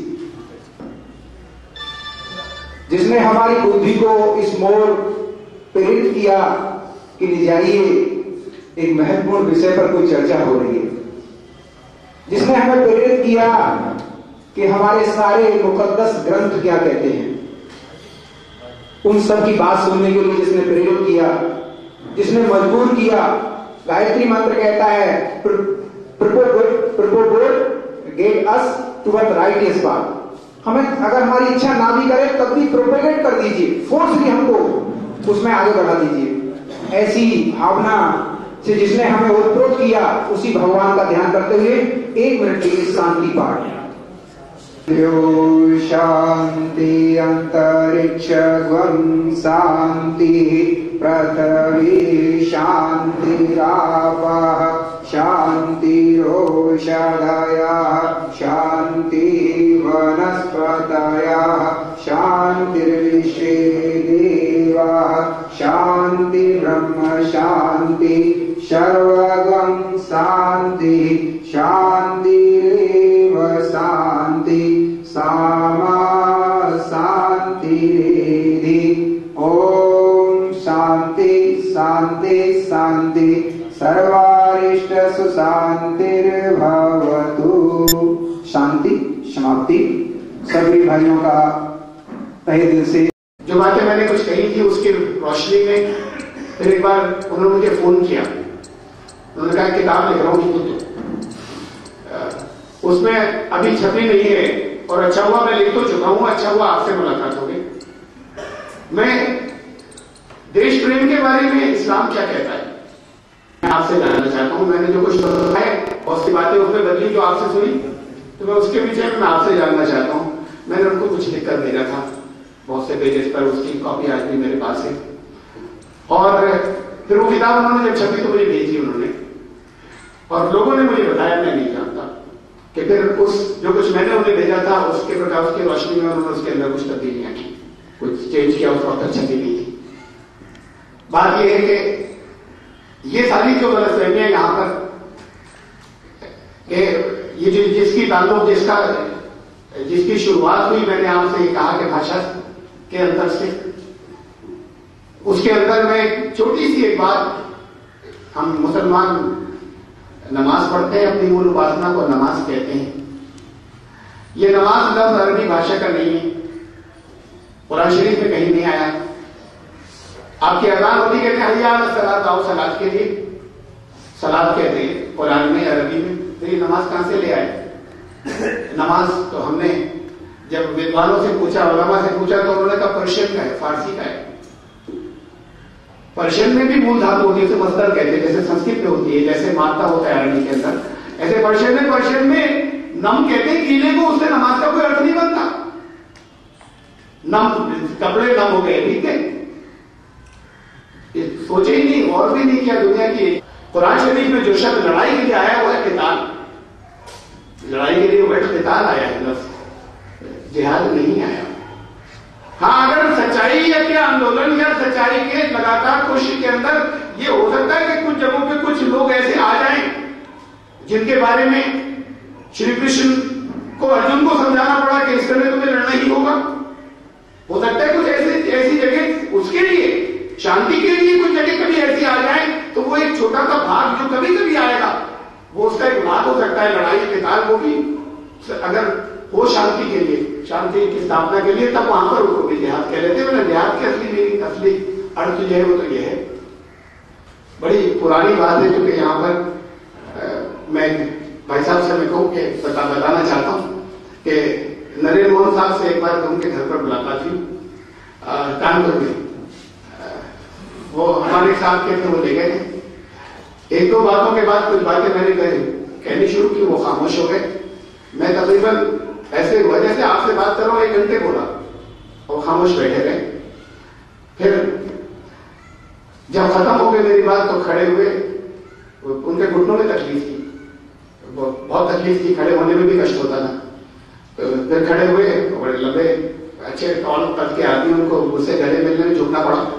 जिसने हमारी बुद्धि को इस मोड़ प्रेरित किया कि ले जाइए, एक महत्वपूर्ण विषय पर कोई चर्चा हो रही है। जिसने हमें प्रेरित किया कि हमारे सारे मुकद्दस ग्रंथ क्या कहते हैं? उन सब की बात सुनने के लिए जिसने प्रेरित किया, जिसने मजबूर किया, गायत्री मंत्र कहता है गेट अस राइट इस पाथ हमें अगर हमारी इच्छा ना भी करे, तब भी प्रोपेगेट कर दीजिए फोर्सली हमको उसमें आगे बढ़ा दीजिए। ऐसी भावना से जिसने हमें ओतप्रोत किया, उसी भगवान का ध्यान करते हुए एक मिनट के लिए शांति पाठ। शान्ति अन्तरिक्षगं शान्तिः पृथ्वी शान्तिरापः शान्तिरोषधयः शान्तिवनस्पतयः शान्तिर्विश्वे देवाः शान्तिर्ब्रह्म शान्ति सर्वगं शान्तिः शान्तिरेव शान्ति सामा शान्तिरेधि ॐ शान्ति शान्ति शान्ति। सर्वारिष्ट सुशान्तिर्भवतु शांति समाप्ति। सभी भाइयों का तहे दिल से जो बातें मैंने कुछ कही थी, उसकी रोशनी में फिर एक बार उन्होंने मुझे फ़ोन किया। उन्होंने कहा, किताब लिख रहा हूँ उसमें अभी छपी नहीं है और अच्छा हुआ मैं लिख तो चुका हूँ अच्छा हुआ आपसे मुलाकात हो गई मैं देश प्रेम के बारे में इस्लाम क्या कहता है? मैं आपसे जानना चाहता हूँ, मैंने जो कुछ है बहुत सी बातें उसमें बदली जो आपसे सुनी तो मैं उसके में मैं आपसे जानना चाहता हूँ। मैंने उनको कुछ लिखकर भेजा था, बहुत से पेजेस पर उसकी कॉपी आज भी मेरे पास है। और फिर वो किताब उन्होंने जब छपी तो मुझे भेजी उन्होंने। और लोगों ने मुझे बताया, मैं नहीं जानता। कि फिर उस जो कुछ मैंने उन्हें भेजा था, उसके प्रकार उसकी रोशनी में उन्होंने उसके अंदर कुछ तब्दीलियाँ की। कुछ चेंज किया, उस वक्त छपी नहीं थी। बात यह है कि ये सारी जो गलतफहमियाँ यहाँ पर, कि ये जो, जिसकी ताल्लुक, जिसका, जिसकी शुरुआत हुई, मैंने आपसे ये कहा कि भाषा के अंदर से। उसके अंदर में छोटी सी एक बात, हम मुसलमान नमाज़ पढ़ते हैं, अपनी मूल उपासना को नमाज़ कहते हैं। ये नमाज़ लफ्ज अरबी भाषा का नहीं है। कुरान शरीफ में कहीं नहीं आया। आपकी अजान होती कहते हैं हरियाणा सलाद आओ सलाद के लिए। सलाद कहते हैं, कुरान में, अरबी में। तो ये नमाज़ कहाँ से ले आए? नमाज़ तो हमने जब विद्वानों से पूछा, उलमा से पूछा तो उन्होंने कहा, पर्शियन का है, फारसी का है। पर्शियन में भी मूल धातु होती है, उसे मस्तर कहते हैं, जैसे संस्कृत में होती है, जैसे माता होता है अरबी के अंदर ऐसे पर्शियन में पर्शियन में नम कहते हैं, कीले को उससे नमाज़ का कोई अर्थ नहीं बनता। नम, कपड़े नम हो गए, ठीक है? सोचे ही नहीं, और भी नहीं किया दुनिया की। कुरान शरीफ में जो शब्द लड़ाई के लिए आया, वो है किताल लड़ाई के लिए वर्ड किताल आया है जिहाद नहीं आया। हाँ अगर सच्चाई या क्या आंदोलन या सच्चाई के लगातार कोशिश के अंदर ये हो सकता है कि कुछ जगहों पे कुछ लोग ऐसे आ जाएँ, जिनके बारे में श्री कृष्ण को अर्जुन को समझाना पड़ा कि इस तरह तुम्हें लड़ना ही होगा। हो सकता है कुछ ऐसी ऐसी जगह उसके लिए, शांति के लिए कुछ जगह कभी ऐसी आ जाए तो वो एक छोटा सा भाग जो कभी कभी आएगा, वो उसका एक भाग हो सकता है, लड़ाई के काल वो भी, अगर हो शांति के लिए, शांति की स्थापना के लिए तब वहाँ पर उसको भी जिहाद कह लेते हैं जिहाद की असली मेरी असली अर्थ जो है वो तो ये है। बड़ी पुरानी बात है क्योंकि यहाँ पर मैं भाई साहब से मैं कहूँ कि बता, बताना चाहता हूँ कि नरेंद्र मोहन साहब से एक बार उनके घर पर मुलाकात हुई कानपुर में। वो हमारे साथ के थे वो ले गए। थे एक दो बातों के बाद कुछ बातें मैंने कही, कहनी शुरू की, वो खामोश हो गए। मैं तकरीबन ऐसे हुआ, जैसे आपसे बात कर, एक घंटे बोला। और खामोश बैठे रहे। फिर जब खत्म हो गई मेरी बात तो खड़े हुए। उनके घुटनों में तकलीफ़ थी। बहुत तकलीफ़ थी। खड़े होने में भी कष्ट होता था। तो फिर खड़े हुए बड़े लंबे, अच्छे टॉल कद के आदमी उनको मुझसे गले मिलने में झुकना पड़ा।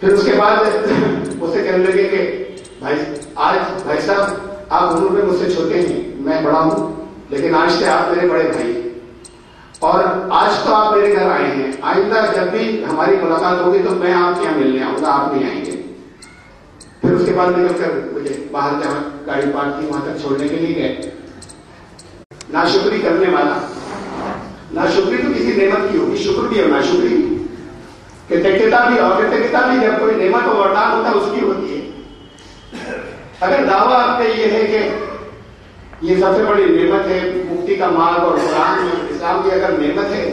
फिर उसके बाद मुझसे कहने लगे कि, भाई, आज भाई साहब, आप उम्र में मुझसे छोटे हैं। मैं बड़ा हूँ। लेकिन आज से आप मेरे बड़े भाई और आज तो आप मेरे घर आए हैं। आइंदा जब भी हमारी मुलाकात होगी तो मैं आपके यहाँ मिलने आऊँगा, आप नहीं आएँगे। फिर उसके बाद निकलकर मुझे बाहर जहाँ गाड़ी पार्क थी वहाँ तक छोड़ने के लिए गए। नाशुक्री करने वाला। नाशुक्री तो किसी नेमत की होगी। शुक्र भी और नाशुक्री भी कृतज्ञता भी, और कृतज्ञता भी जब कोई नेमत और वरदान होता है, उसकी होती है। अगर दावा आपका ये है कि ये सबसे बड़ी नेमत है मुक्ति का मार्ग और कुरान में इस्लाम की अगर नेमत है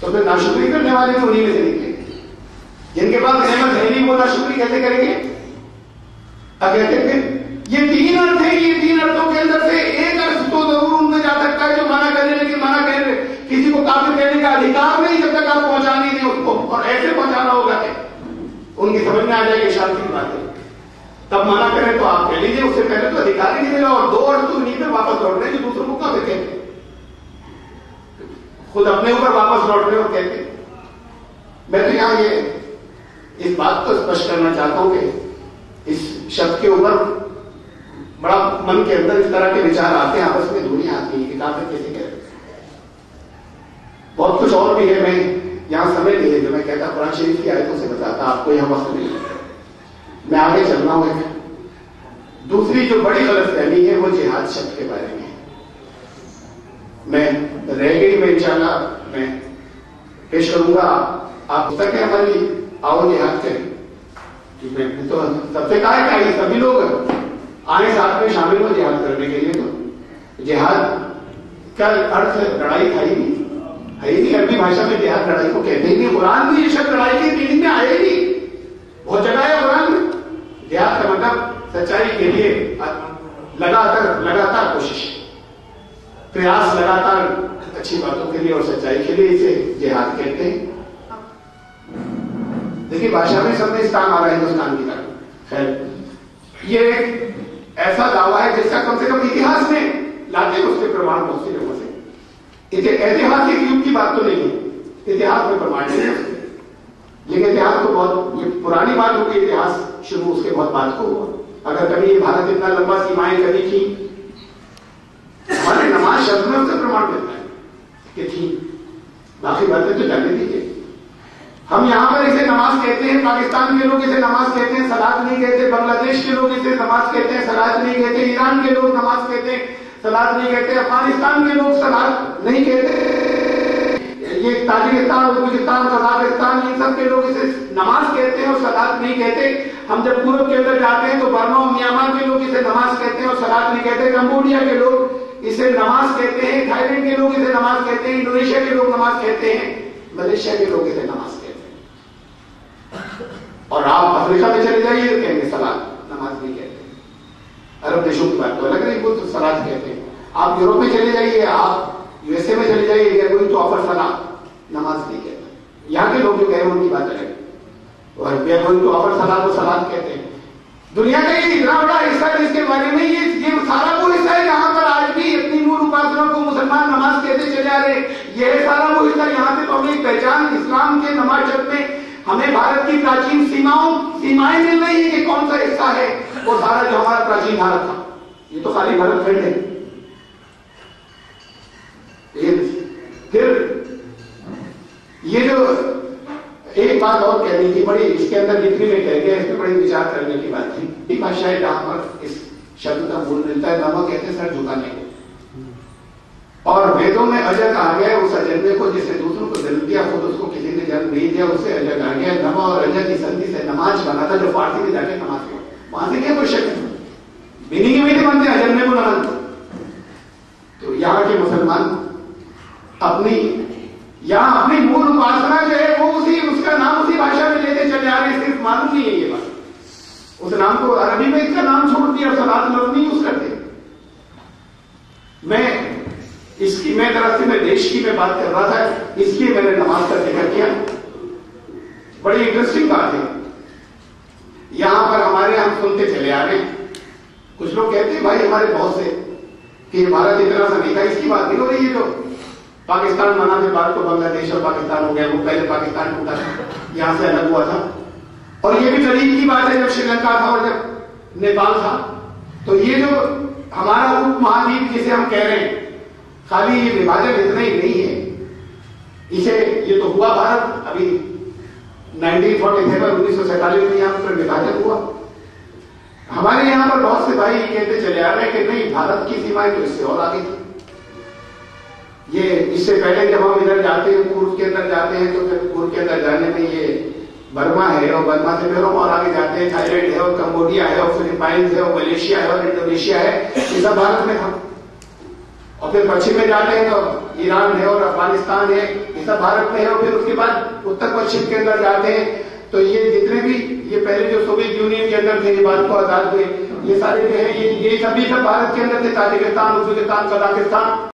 तो फिर नाशुक्री करने वाले भी उन्हीं में से निकले जिनके पास नेमत है नहीं, वो नाशुक्री कैसे करेंगे? अब कहते फिर, ये तीन अर्थ है, ये तीन अर्थों के अंदर से एक अर्थ तो ज़रूर उनमें जा सकता है जो मना करे लेकिन मना करे किसी को काफ़ी कहने का अधिकार नहीं जब तक आप पहुँचा नहीं दे उसको और ऐसे पहुंचाना होगा है उनकी समझ में आ जाएगी शांति की बात है तब मना करें तो आप कह लीजिए, उससे पहले तो अधिकार नहीं मिला और दो अर्थ तो नहीं पे वापस लौट रहे जो दूसरों को कहा कहते खुद अपने ऊपर वापस लौट रहे और कहते मैं तो यहाँ ये, इस बात को स्पष्ट करना चाहता हूँ कि इस शब्द के ऊपर बड़ा मन के अंदर इस तरह के विचार आते हैं, आपस में दूरी आती है, किताबें कैसे कह बहुत कुछ और भी है, मैं यहाँ समय नहीं है, जो मैं कहता कुरान शरीफ की आयतों से बताता आपको यहाँ वक्त नहीं है मैं आगे चल रहा हूँ दूसरी जो बड़ी गलत फहमी है, वो जिहाद शब्द के बारे में मैं गई मैं इंशाल्लाह मैं पेश करूँगा। आप तक है हमारी, आओ जिहाद करें। तो सबसे कहा है सभी लोग आए साथ में शामिल हो जिहाद करने के लिए तो। जिहाद का अर्थ लड़ाई था ही नहीं। है ही नहीं, अरबी भाषा में जिहाद लड़ाई को कहते ही नहीं। कुरान में ये शब्द लड़ाई के मीनिंग में आए नहीं बहुत जगह है कुरान में। जिहाद का मतलब सच्चाई के लिए लगातार लगातार कोशिश। प्रयास लगातार अच्छी बातों के लिए और सच्चाई के लिए इसे जिहाद कहते हैं। देखिए भाषा में शब्द स्थान आ रहा है हिंदुस्तान की तरफ़। खैर, ये एक ऐसा दावा है जिसका कम से कम इतिहास में लाते उसके प्रमाण बहुत से लोगों से। ऐतिहासिक युग की बात तो नहीं है। इतिहास में प्रमाण नहीं है। लेकिन इतिहास तो बहुत पुरानी बात होगी इतिहास। शुरू उसके बहुत बाद को हुआ। अगर कभी ये भारत इतना लंबा सीमाएँ कभी थी, हमारे नमाज़ शब्द में उसका प्रमाण मिलता है कि थी। बाकी बातें तो जाने दीजिए। हम यहाँ पर इसे नमाज़ कहते हैं, पाकिस्तान के लोग इसे नमाज़ कहते हैं, सलाद नहीं कहते, बांग्लादेश के लोग इसे नमाज़ कहते हैं, सलाद नहीं कहते, ईरान के लोग नमाज़ कहते हैं, सलाद नहीं कहते, अफ़गानिस्तान के लोग सलाद नहीं कहते। ये ताजिकिस्तान उज्बेकिस्तान कजाकिस्तान इन सब के लोग इसे नमाज़ कहते हैं और सलाद नहीं कहते। हम जब पूर्व के अंदर जाते हैं तो बर्मा और म्यांमार के लोग इसे नमाज़ कहते हैं और सलाद नहीं कहते। कंबोडिया के लोग इसे नमाज़ कहते हैं, थाईलैंड के लोग इसे नमाज़ कहते हैं, इंडोनेशिया के लोग नमाज़ कहते हैं, मलेशिया के लोग इसे नमाज़ कहते हैं। और आप अफ्रीका में चले जाइए तो कहेंगे सलाद नमाज़ नहीं कहते। अरब देशों की बात तो अलग नहीं, वो तो सलाद कहते हैं। आप यूरोप में चले जाइए, आप यूएसए में चले जाइए गोइंग तो ऑफ़र सलाद नमाज़ नहीं कहता। यहाँ के लोग जो कह, उनकी बात अलग और बेगुन को अपर सलाद को सलाद कहते हैं। दुनिया का ये इतना बड़ा हिस्सा है बारे में ये ये सारा वो हिस्सा है जहाँ पर आज भी अपनी मूल उपासना को मुसलमान नमाज़ कहते चले आ रहे ये सारा वो हिस्सा यहाँ पे तो अपनी पहचान इस्लाम के नमाज़ में हमें भारत की प्राचीन सीमाओं सीमाएँ मिल रही है कि कौन सा हिस्सा है? वो सारा जो हमारा प्राचीन भारत था। ये तो खाली भारत खंड है। फिर ये जो एक बात और कहनी थी, बड़ी इसके अंदर लिखने में कह गया इसमें बड़ी विचार करने की बात थी। एक भाषा जहाँ पर इस शब्द का मूल मिलता है नमक कहते सर, झुकाने को। और वेदों में अजय कहा गया, उस अजन्य को जिसने दूसरों को जन्म दिया, खुद उसको किसी ने जन्म नहीं दिया उससे अजय कहा गया। नमा और अजय की संधि से नमाज़ बना था, जो फारसी में जाके नमाज़ हुआ वहाँ से क्या क्वेश्चन मीनिंग में नहीं बनते अजन्य को नमन तो यहाँ के मुसलमान अपनी यहाँ अपनी मूल उपासना जो है, वो उसी, उसका नाम उसी भाषा में लेते चले आ रहे सिर्फ़ मालूम नहीं है ये बात। उस नाम को अरबी में इसका नाम छोड़ दिया सलाद लफ्ज नहीं यूज़ करते। मैं, इसकी, मैं तरफ़ से, मैं देश की मैं बात कर रहा था, इसलिए मैंने नमाज़ का ज़िक्र किया। बड़ी इंटरेस्टिंग बात है। यहाँ पर हमारे हम सुनते चले आ रहे हैं। कुछ लोग कहते हैं, भाई, हमारे बहुत से, कि भारत इतना सा नहीं था, इसकी बात नहीं हो रही है जो पाकिस्तान बना के बाद तो बांग्लादेश और पाकिस्तान हो गया। वो पहले पाकिस्तान टूटा था, यहाँ से अलग हुआ था। और ये भी करीब की बात है, जब श्रीलंका था और जब नेपाल था। तो ये जो हमारा उप महाद्वीप जिसे हम कह रहे हैं, खाली ये विभाजन इतना ही नहीं है। इसे, ये तो हुआ भारत। अभी 1947 उन्नीस सौ सैतालीस में यहाँ पर विभाजन हुआ। हमारे यहाँ पर बहुत से भाई कहते चले आ रहे हैं कि नहीं, भारत की सीमाएँ तो इससे और आगे थी। ये इससे पहले जब हम इधर जाते हैं पूर्व के अंदर जाते हैं तो फिर पूर्व के अंदर जाने में ये बर्मा है और बर्मा से फिर हम और आगे जाते हैं। थाईलैंड है और कंबोडिया है और फिलीपाइंस है और मलेशिया है और इंडोनेशिया है। ये सब भारत में था। और फिर पश्चिम में जाते हैं तो ईरान है और अफ़गानिस्तान है। ये सब भारत में है और फिर उसके बाद उत्तर पश्चिम के अंदर जाते हैं। तो ये जितने भी, ये पहले जो सोवियत यूनियन के अंदर थे, ये बात को आज़ाद हुए ये सारे जो है, ये ये सभी सब भारत के अंदर थे, ताजिकिस्तान, उज्बेकिस्तान, कजाकिस्तान।